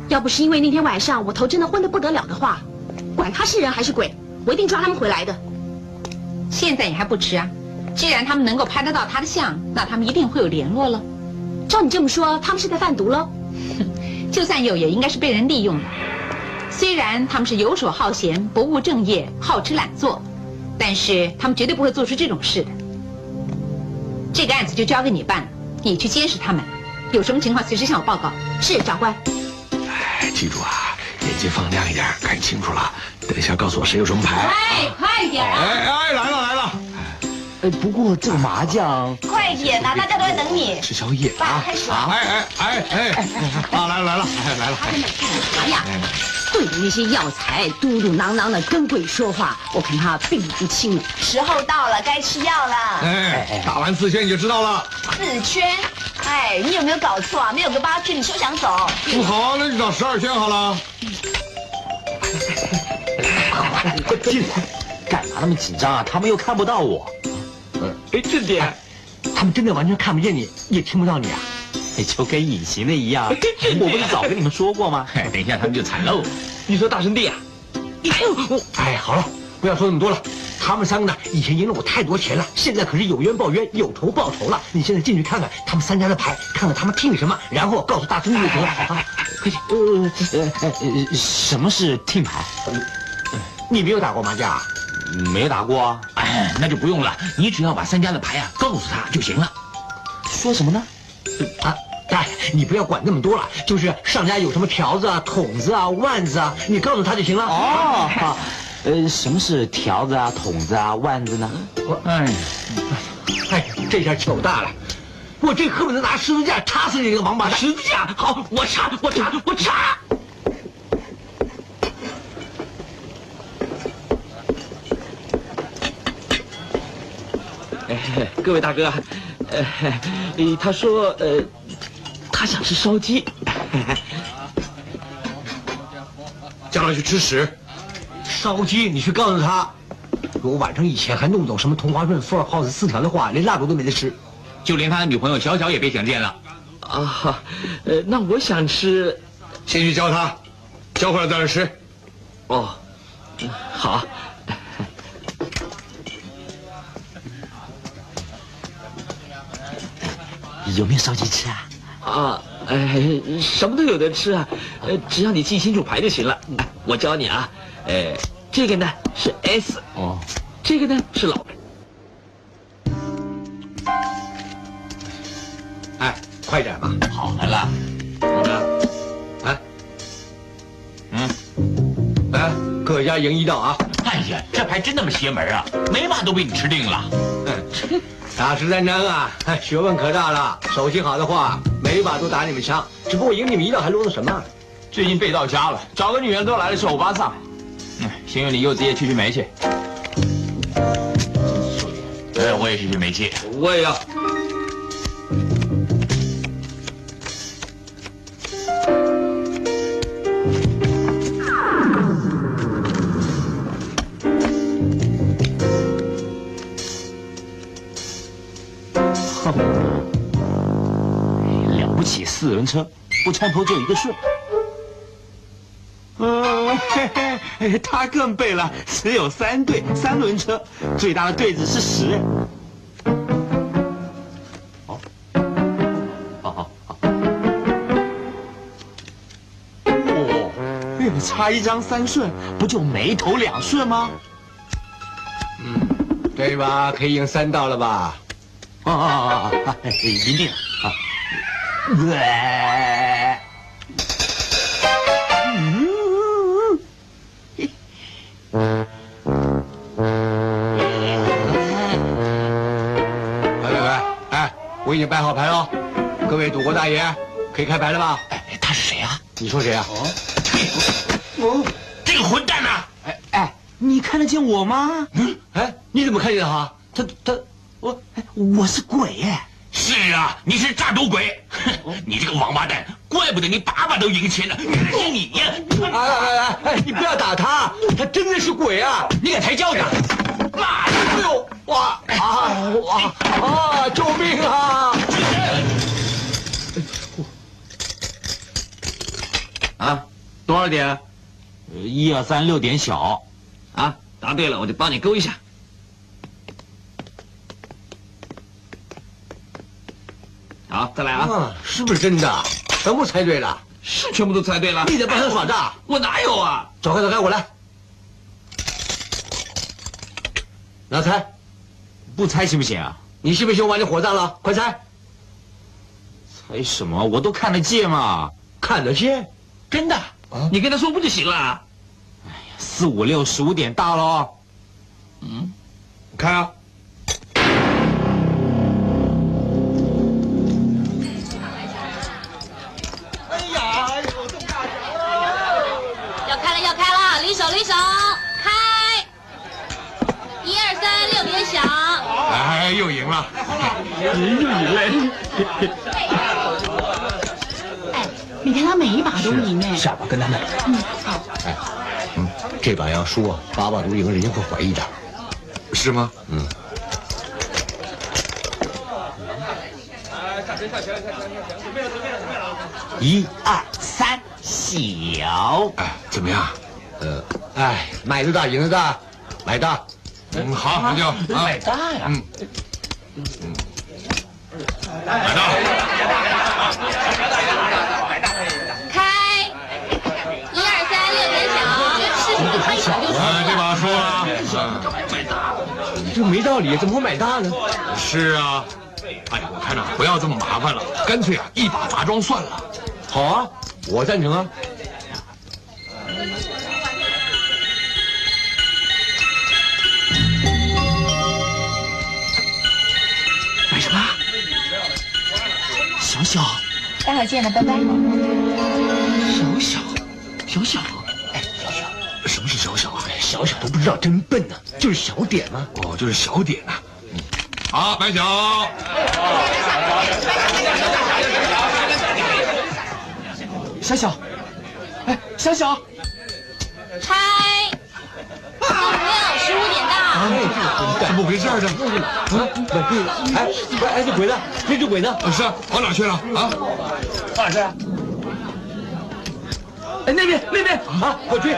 要不是因为那天晚上我头真的昏得不得了的话，管他是人还是鬼，我一定抓他们回来的。现在也还不迟啊！既然他们能够拍得到他的像，那他们一定会有联络了。照你这么说，他们是在贩毒喽？就算有，也应该是被人利用的。虽然他们是游手好闲、不务正业、好吃懒做，但是他们绝对不会做出这种事的。这个案子就交给你办了，你去监视他们，有什么情况随时向我报告。是长官。哎，记住啊，眼睛放亮一点，看清楚了。等一下告诉我谁有什么牌。哎，快点！哎哎，来了来了。哎，不过这个麻将，快点呐，大家都在等你。吃宵夜啊！开始。哎哎哎哎！啊，来了来了，来了。他干啥呀？对着那些药材嘟嘟囔囔的跟鬼说话，我看他病不轻了。时候到了，该吃药了。哎，打完四圈你就知道了。四圈？哎，你有没有搞错啊？没有个八圈，你休想走。不好啊，那就找十二圈好了。快进来！干嘛那么紧张啊？他们又看不到我。哎，这点，他们真的完全看不见你，也听不到你啊！哎，就跟隐形的一样。我不是早跟你们说过吗？等一下他们就惨喽。你说大声弟啊？哎呦，哎，好了，不要说那么多了。他们三个呢，以前赢了我太多钱了，现在可是有冤报冤，有仇报仇了。你现在进去看看他们三家的牌，看看他们听什么，然后告诉大兄弟就行了。啊，快去。呃呃呃，什么是听牌？你没有打过麻将？没打过啊，哎，那就不用了。你只要把三家的牌啊告诉他就行了。说什么呢？啊，哎，你不要管那么多了，就是上家有什么条子啊、筒子啊、腕子啊，你告诉他就行了。哦，呃，什么是条子啊、筒子啊、腕子呢？我哎，哎，这下糗大了！我这恨不得拿十字架插死你这个王八蛋！十字架，好，我插，我插，我插。哎，各位大哥，呃，他说，呃，他想吃烧鸡，叫他去吃屎。烧鸡，你去告诉他，如果晚上以前还弄走什么同花顺、富尔浩斯四条的话，连蜡烛都没得吃。就连他的女朋友小小也别想见了。啊，呃，那我想吃，先去教他，教会了再来吃。哦，好。有没有烧鸡吃啊？啊，哎，什么都有的吃啊，呃，只要你记清楚牌就行了。哎，我教你啊，呃，这个呢是 S，哦，这个呢是老。哎，快点吧！好来了，哎，嗯，哎，各家赢一道啊！哎呀，这牌真那么邪门啊？每把都被你吃定了。嗯，打实战争啊，哎，学问可大了。手气好的话，每一把都打你们枪。只不过赢你们一道还啰嗦什么？最近背到家了，找个女人都来的是欧巴桑。嗯，先用你柚子叶去去霉去。呃，我也去去霉气。我也要。了不起，四轮车不穿头就一个顺。嗯，嘿嘿，他更背了，只有三对三轮车，最大的对子是十。好，好好好。哦，差一张三顺，不就没头两顺吗？嗯，对吧？可以赢三道了吧？啊啊啊啊！赢定了啊！快快快！哎，我已经摆好牌了，各位赌国大爷可以开牌了吧？哎，他是谁啊？你说谁啊？哦，这个混蛋呐！哎哎，你看得见我吗？嗯，哎，你怎么看见他？他他我哎，我是鬼哎！是啊，你是诈赌鬼！哼，你这个王八蛋，怪不得你把把都赢钱了，原来是你呀！哎哎哎哎，你不要打他，他真的是鬼啊！你敢抬轿子？妈的！哎呦，哇啊哇啊！救命啊！啊，多少点？一二三六点小。啊，答对了，我就帮你勾一下。好，再来啊！啊，是不是真的？全部猜对了，是全部都猜对了。你在帮他耍诈？我哪有啊？走开，走开，我来。拿猜，不猜行不行啊？你信不信我把你火葬了？快猜！猜什么？我都看得见嘛，看得见，真的。啊，你跟他说不就行了？哎呀，四五六十五点大喽。嗯，看啊。二三，六点响。哎，又赢了。又赢了。哎，你看他每一把都赢哎。下把跟他们。嗯，好。哎，嗯，这把要输啊，把把都赢，人家会怀疑的。是吗？嗯。一二三，小。哎，怎么样？呃，哎，买的大，赢的大，买大。嗯，好，那就啊，买大呀。嗯，嗯，买大。开！一二三，六点响。事情他一想就啊，这把输了。这没道理，怎么会买大呢？是啊。哎呀，我看呐，不要这么麻烦了，干脆啊，一把砸庄算了。好啊，我赞成啊。小小，待会儿见了，拜拜。小小，小小，哎，小小，什么是小小啊？小小都不知道，真笨呢。就是小点嘛。哦，就是小点呐。好，白小。小小，哎，小小，嗨，十五点到。怎么回事呢？啊，哎，哎，这鬼呢？那只鬼呢？是啊，跑哪去了？啊？跑哪去了？哎，那边，那边啊，快追！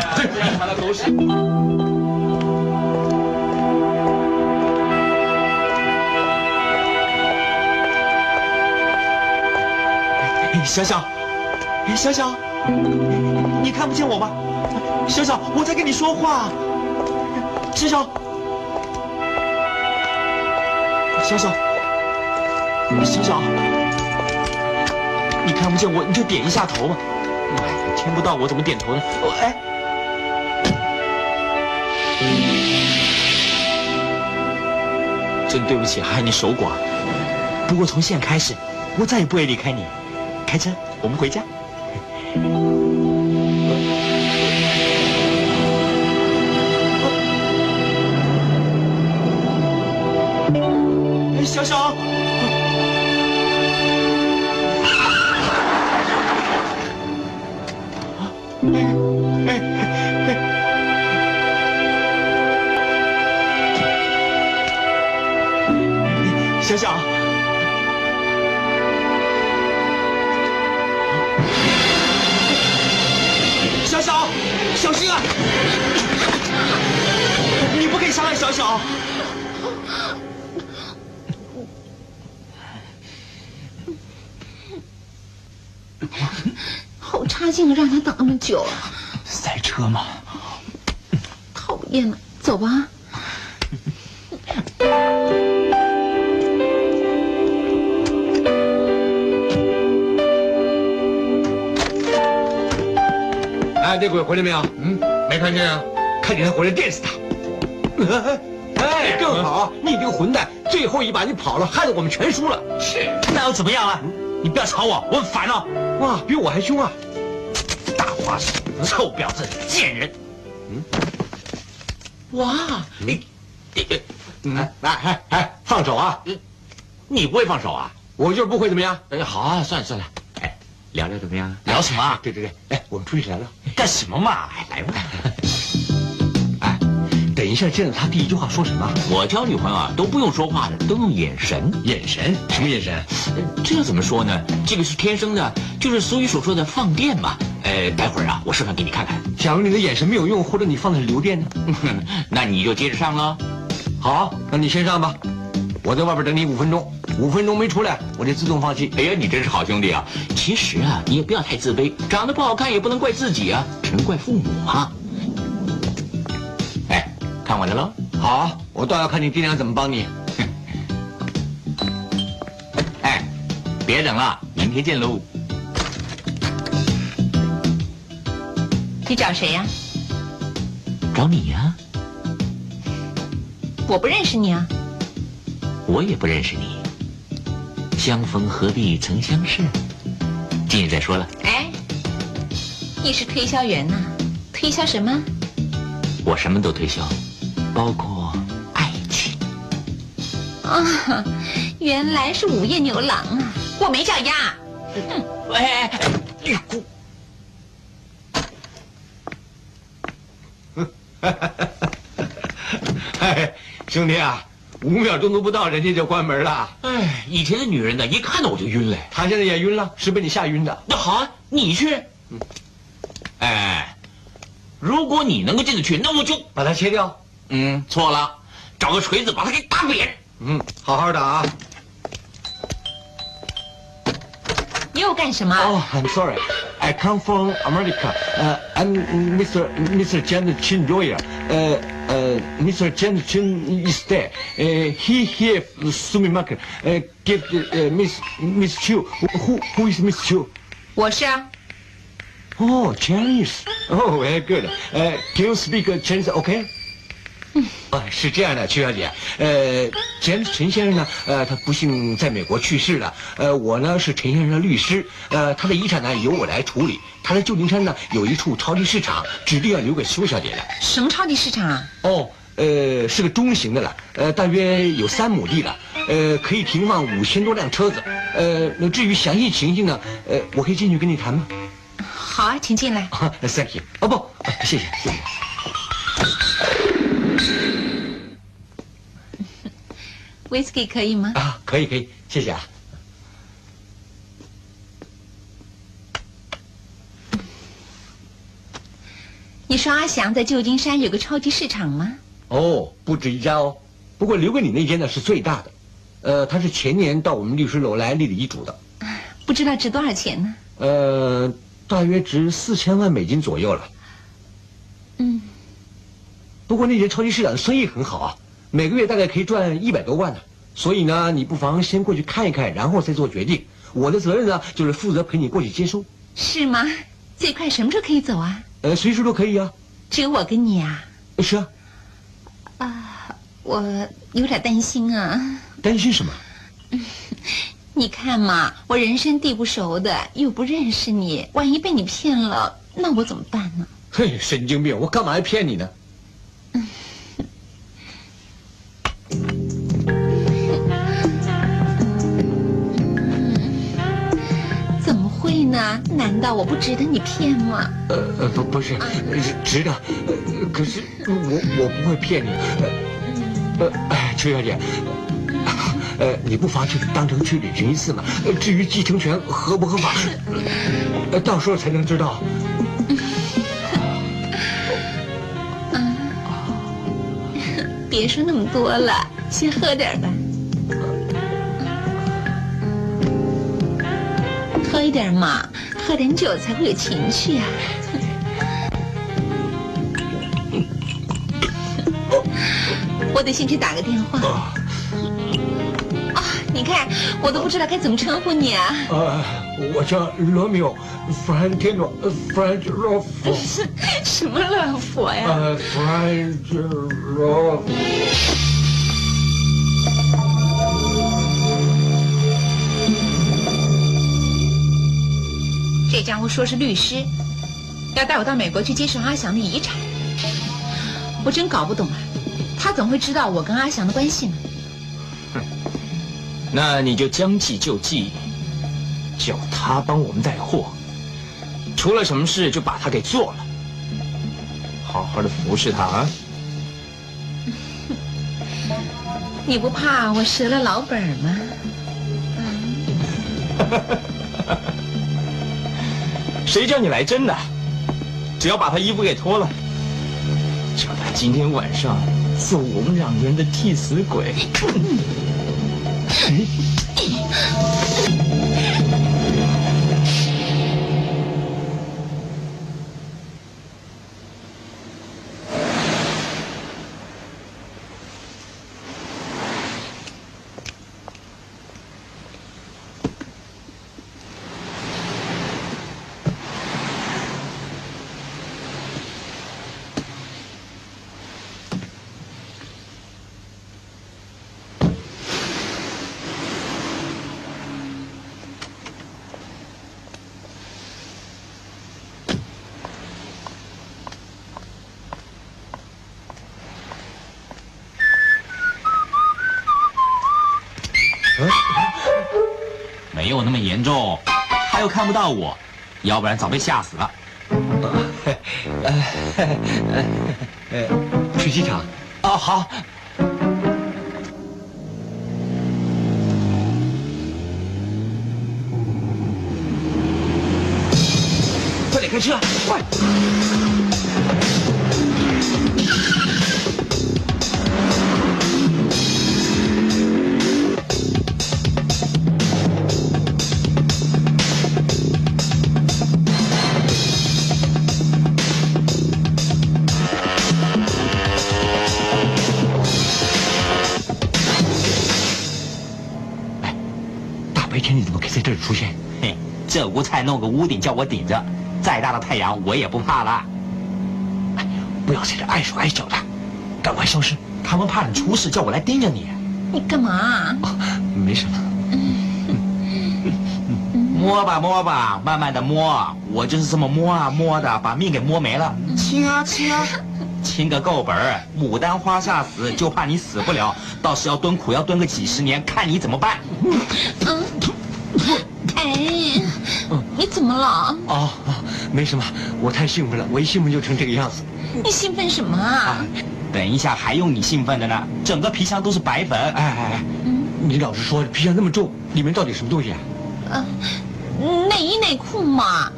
小小，小小，你看不见我吗？小小，我在跟你说话。小小，小小，小小，你看不见我，你就点一下头吧。哎，听不到我怎么点头呢？哎，真对不起，害你守寡。不过从现在开始，我再也不会离开你。开车，我们回家。小小，小小。小小，小心啊！你不可以伤害小小。好差劲，让他等那么久啊！塞车嘛，讨厌了，走吧。哎，那鬼回来没有？嗯，没看见啊。看见他回来电死他。哎，更好，你这个混蛋，最后一把你跑了，害得我们全输了。是，那又怎么样啊？你不要吵我，我很烦哦。哇，比我还凶啊！大花鼠，臭婊子，贱人。嗯，哇，你，你，来，来，哎哎，放手啊！你不会放手啊？我就是不会，怎么样？哎，好啊，算了算了，哎，聊聊怎么样？聊什么啊？对对对，哎，我们出去聊聊。干什么嘛？哎，来吧。哎，等一下见到他第一句话说什么？我交女朋友啊，都不用说话的，都用眼神。眼神？什么眼神？这怎么说呢？这个是天生的，就是俗语所说的放电嘛。呃，待会儿啊，我示范给你看看。假如你的眼神没有用，或者你放的是流电呢？那你就接着上了。好，那你先上吧。我在外边等你五分钟，五分钟没出来，我就自动放弃。哎呀，你真是好兄弟啊！其实啊，你也不要太自卑，长得不好看也不能怪自己啊，只能怪父母啊。哎，看我的喽。好，我倒要看你爹娘怎么帮你。哎，别等了，明天见喽。你找谁呀、找你呀、我不认识你啊。我也不认识你。相逢何必曾相识，今日再说了。哎，你是推销员呐、推销什么？我什么都推销，包括爱情。啊，原来是午夜牛郎啊！我没脚丫。哼，哎哎哎！姑，哎，兄弟啊，五秒钟都不到，人家就关门了。哎，以前的女人呢，一看到我就晕了。她现在也晕了，是被你吓晕的。那好啊，你去。哎，如果你能够进得去，那我就把它切掉。嗯，错了，找个锤子把它给打扁。嗯，好好打啊。又干什么？Oh, I'm sorry. I come from America. Uh, I'm Mr. Mr. Chen Chin lawyer. Uh, uh, Mr. Chen Chin is there. Uh, he here Sumi Market. Uh, give uh, Miss Miss Chu. Who who is Miss Chu? 我是啊。Oh, Chinese. Oh, very good. Uh, can you speak Chinese? Okay. 啊，是这样的，邱小姐，呃，陈陈先生呢，呃，他不幸在美国去世了，呃，我呢是陈先生的律师，呃，他的遗产呢由我来处理，他在旧金山呢有一处超级市场，指定要留给邱小姐的。什么超级市场啊？哦，呃，是个中型的了，呃，大约有三亩地了，呃，可以停放五千多辆车子，呃，那至于详细情形呢，呃，我可以进去跟你谈吗？好啊，请进来。啊，thank you。哦不，谢谢谢谢。Whisky 可以吗？啊，可以可以，谢谢啊。你说阿翔在旧金山有个超级市场吗？哦，不止一家哦，不过留给你那间呢是最大的，呃，他是前年到我们律师楼来立的遗嘱的，不知道值多少钱呢？呃，大约值四千万美金左右了。嗯，不过那间超级市场的生意很好啊，每个月大概可以赚一百多万呢。所以呢，你不妨先过去看一看，然后再做决定。我的责任呢，就是负责陪你过去接收。是吗？最快什么时候可以走啊？呃，随时都可以啊。只有我跟你啊？是啊。啊，我有点担心啊。担心什么？你看嘛，我人生地不熟的，又不认识你，万一被你骗了，那我怎么办呢？嘿，神经病！我干嘛要骗你呢？怎么会呢？难道我不值得你骗吗？呃呃，不不是，是值得。呃可是我我不会骗你。呃呃，哎，邱小姐，呃，你不妨去当成去旅行一次嘛。呃至于继承权合不合法，呃，到时候才能知道。别说那么多了，先喝点吧。喝一点嘛，喝点酒才会有情趣啊。我得先去打个电话。啊，你看，我都不知道该怎么称呼你啊。呃，我叫罗密欧，Frantino Frank Rolf。什么乐佛呀？呃，Frank Rolf。这家伙说是律师，要带我到美国去接受阿祥的遗产。我真搞不懂啊，他怎么会知道我跟阿祥的关系呢？哼那你就将计就计，叫他帮我们带货，出了什么事就把他给做了，好好的服侍他啊！你不怕我折了老本吗？谁叫你来真的？只要把他衣服给脱了，叫他今天晚上做我们两个人的替死鬼。不到我，要不然早被吓死了。呃，去机场。哦，好。快点开车，快！弄个屋顶叫我顶着，再大的太阳我也不怕啦。不要在这碍手碍脚的。赶快消失，他们怕你出事，叫我来盯着你。你干嘛？没什么。摸吧摸吧，慢慢的摸，我就是这么摸啊摸的，把命给摸没了。亲啊亲啊，亲个够本儿！牡丹花下死，就怕你死不了，到时要蹲苦要蹲个几十年，看你怎么办。嗯，哎，你怎么了？哦哦，没什么，我太兴奋了，我一兴奋就成这个样子。你兴奋什么啊？等一下还用你兴奋的呢，整个皮箱都是白粉。哎哎哎，你老实说，皮箱那么重，里面到底什么东西啊？呃，内衣内裤嘛，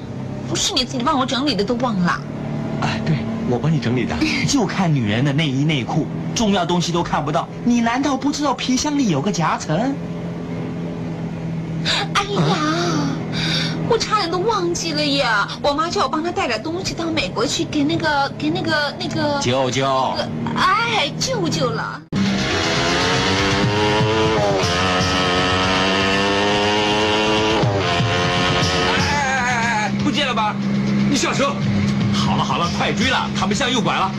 不是你自己帮我整理的，都忘了。哎，对，我帮你整理的。就看女人的内衣内裤，重要东西都看不到。你难道不知道皮箱里有个夹层？哎呀，我差点都忘记了呀！我妈叫我帮她带点东西到美国去，给那个给那个那个舅舅。哎，舅舅了。哎哎哎不见了吧？你下车。好了好了，快追了，他们向右拐了。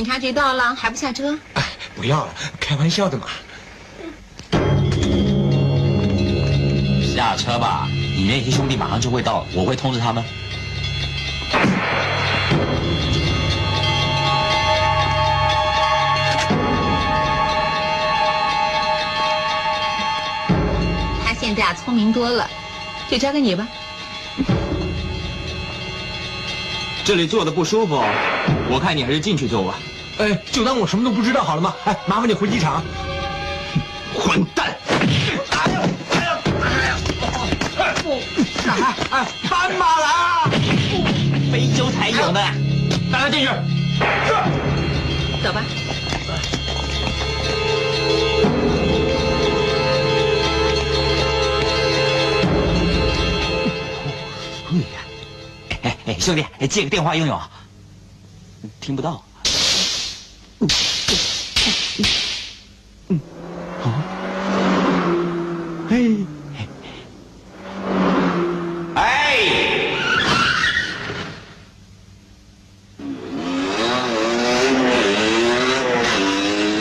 警察局到了，还不下车？哎，不要了，开玩笑的嘛。下车吧，你那些兄弟马上就会到，我会通知他们。他现在啊聪明多了，就交给你吧。这里坐的不舒服，我看你还是进去坐吧。哎，就当我什么都不知道好了吗？哎，麻烦你回机场。混蛋！哎呀，哎呀，哎呀！哎哎，斑马来啊！非洲才有的，带他进去。是。走吧。哎哎，兄弟，借个电话用用。听不到。嗯，好。嘿。哎。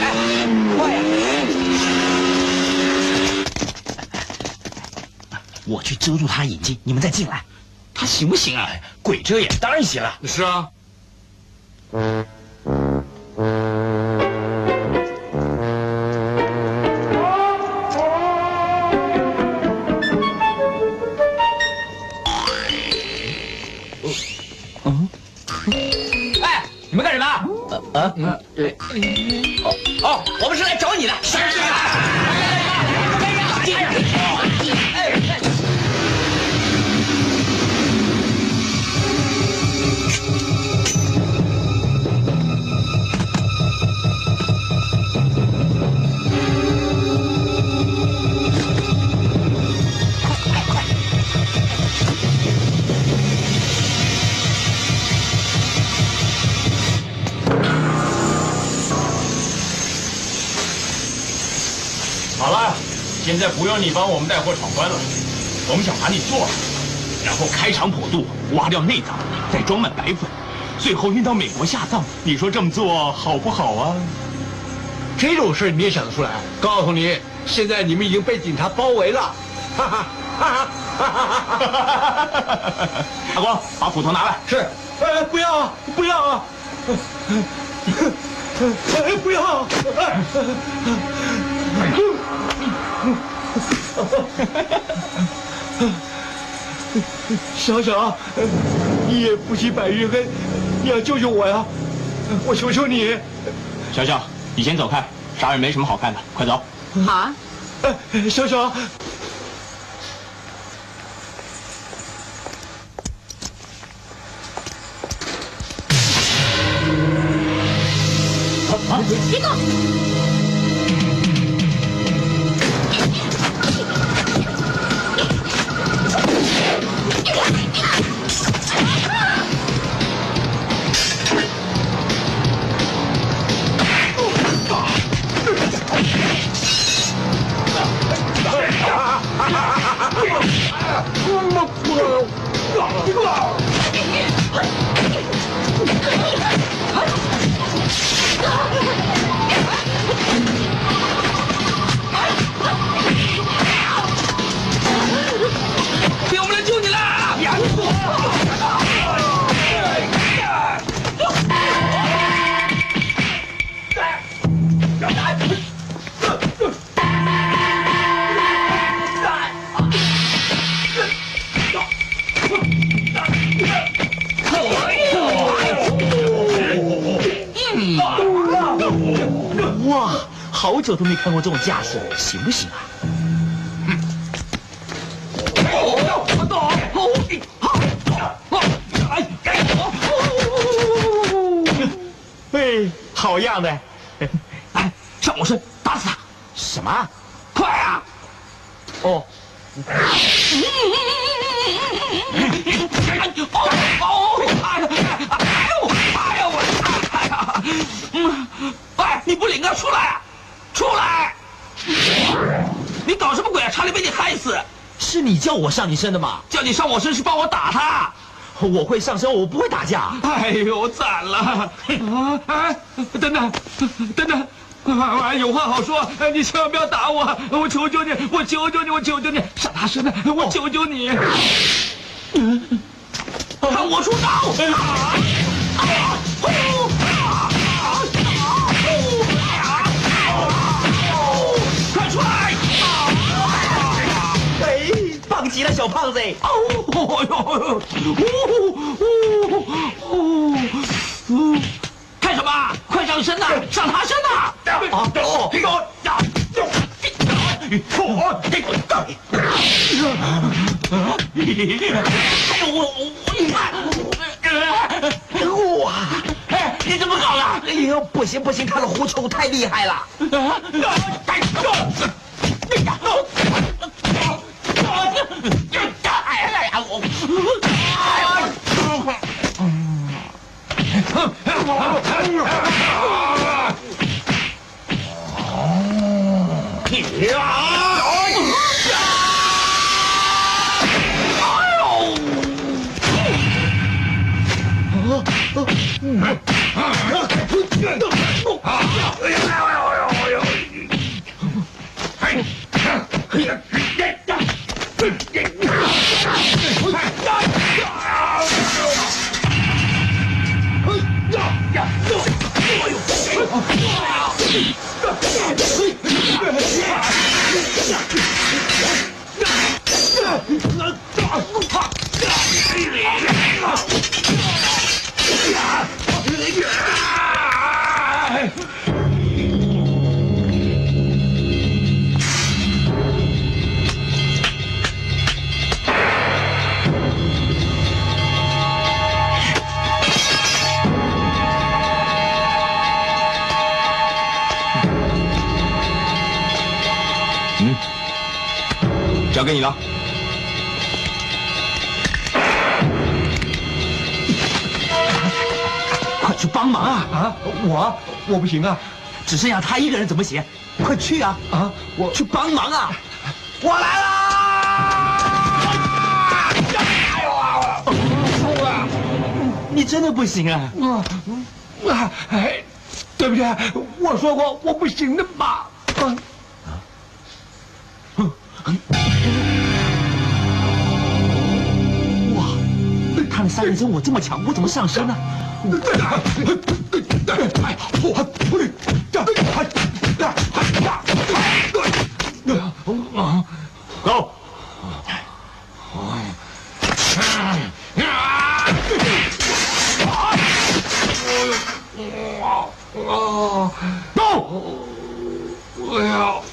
哎，快呀！我去遮住他眼睛，你们再进来。他行不行啊？鬼遮眼当然行了。是啊。哎，你们干什么？啊啊！哦哦，我们是来找你的。现在不用你帮我们带货闯关了，我们想把你做了，然后开肠破肚，挖掉内脏，再装满白粉，最后运到美国下葬。你说这么做好不好啊？这种事你也想得出来？告诉你，现在你们已经被警察包围了。哈哈哈哈哈哈！阿 光，把斧头拿来。是。哎，不要啊！不要啊！哎，不要！哎。小小，你也不惜百日恩，你要救救我呀！我求求你。小小，你先走开，杀人没什么好看的，快走。好啊。哎，小小。别动！好久都没看过这种架势，行不行啊？哎，好样的！哎，上我身，打死他！什么？快啊！哦，哦哦！哎呀！哎呦！哎呀！我哎呀！嗯，哎，你不领啊？出来啊！出来！你搞什么鬼啊？差点被你害死！是你叫我上你身的吗？叫你上我身是帮我打他。我会上身，我不会打架。哎呦，惨了！啊，哎，等等，等等。啊，有话好说，你千万不要打我，我求求你，我求求你，我求求你，上他身的，我求求你，看我出招！快棒极了，小胖子！哦哟哟！哦哦！看什么？快上身呐！上他身呐！啊！哦！哎呦我我哇！哎，你怎么搞的？哎呦，不行不行，他的狐臭太厉害了！哎呦！哎交给你了。快去帮忙啊！啊，我我不行啊！只剩下他一个人怎么行？快去啊！啊，我去帮忙啊！我来啦！你真的不行啊！啊啊！哎，对不起？我说过我不行的嘛！啊他们三人真我这么强，我怎么上身呢？走。啊！走！我要。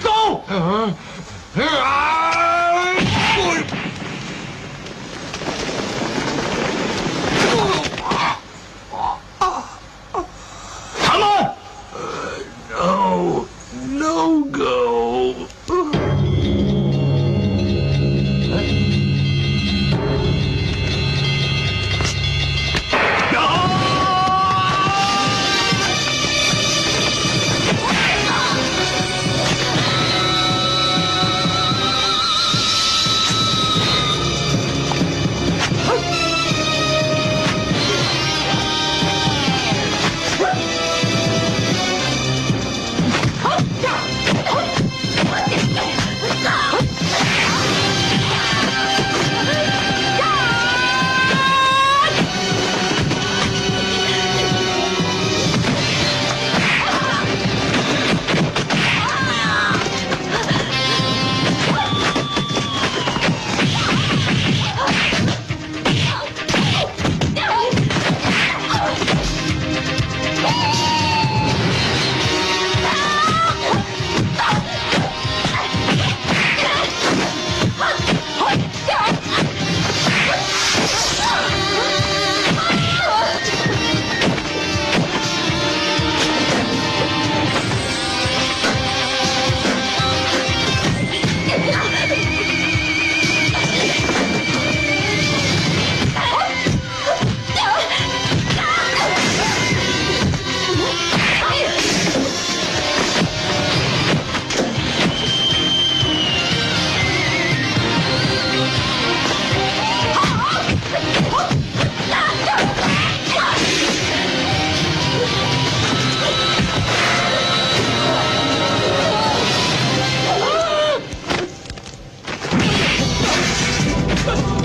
走！啊！Let's go.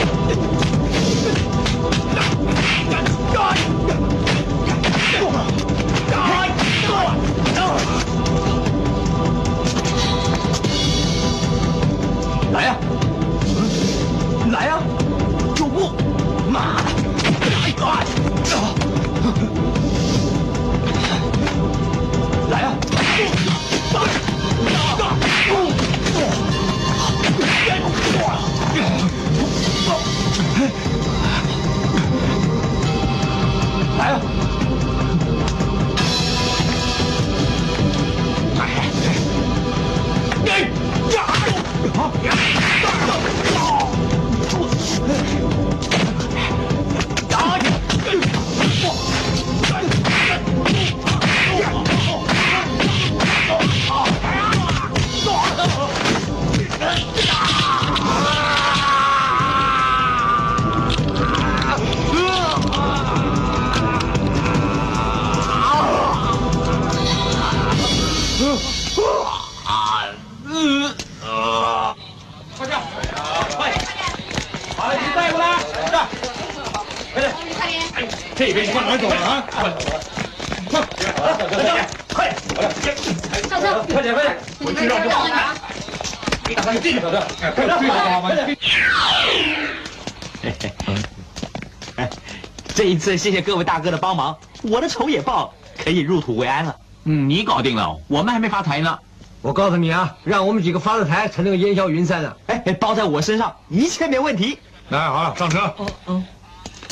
谢谢各位大哥的帮忙，我的仇也报，可以入土为安了。嗯，你搞定了，我们还没发财呢。我告诉你啊，让我们几个发了财，才能烟消云散啊！哎，包在我身上，一切没问题。来，好了，上车。哦哦，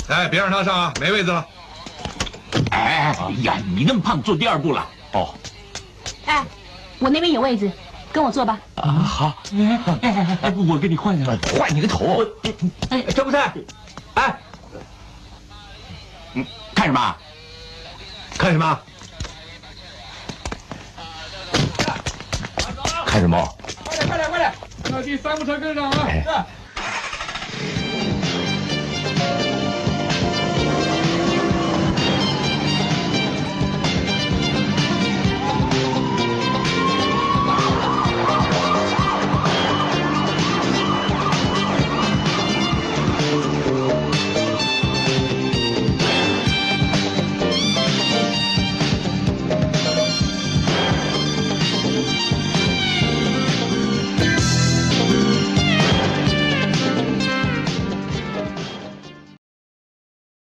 哎，别让他上啊，没位子了。哎哎呀，你那么胖，坐第二步了。哦，哎，我那边有位子，跟我坐吧。啊，好。哎哎哎，我跟你换下来，换你个头！哎，张不菜，哎，嗯，看什么？看什么？看什么？快点，快点，快点！那第三部车跟上啊！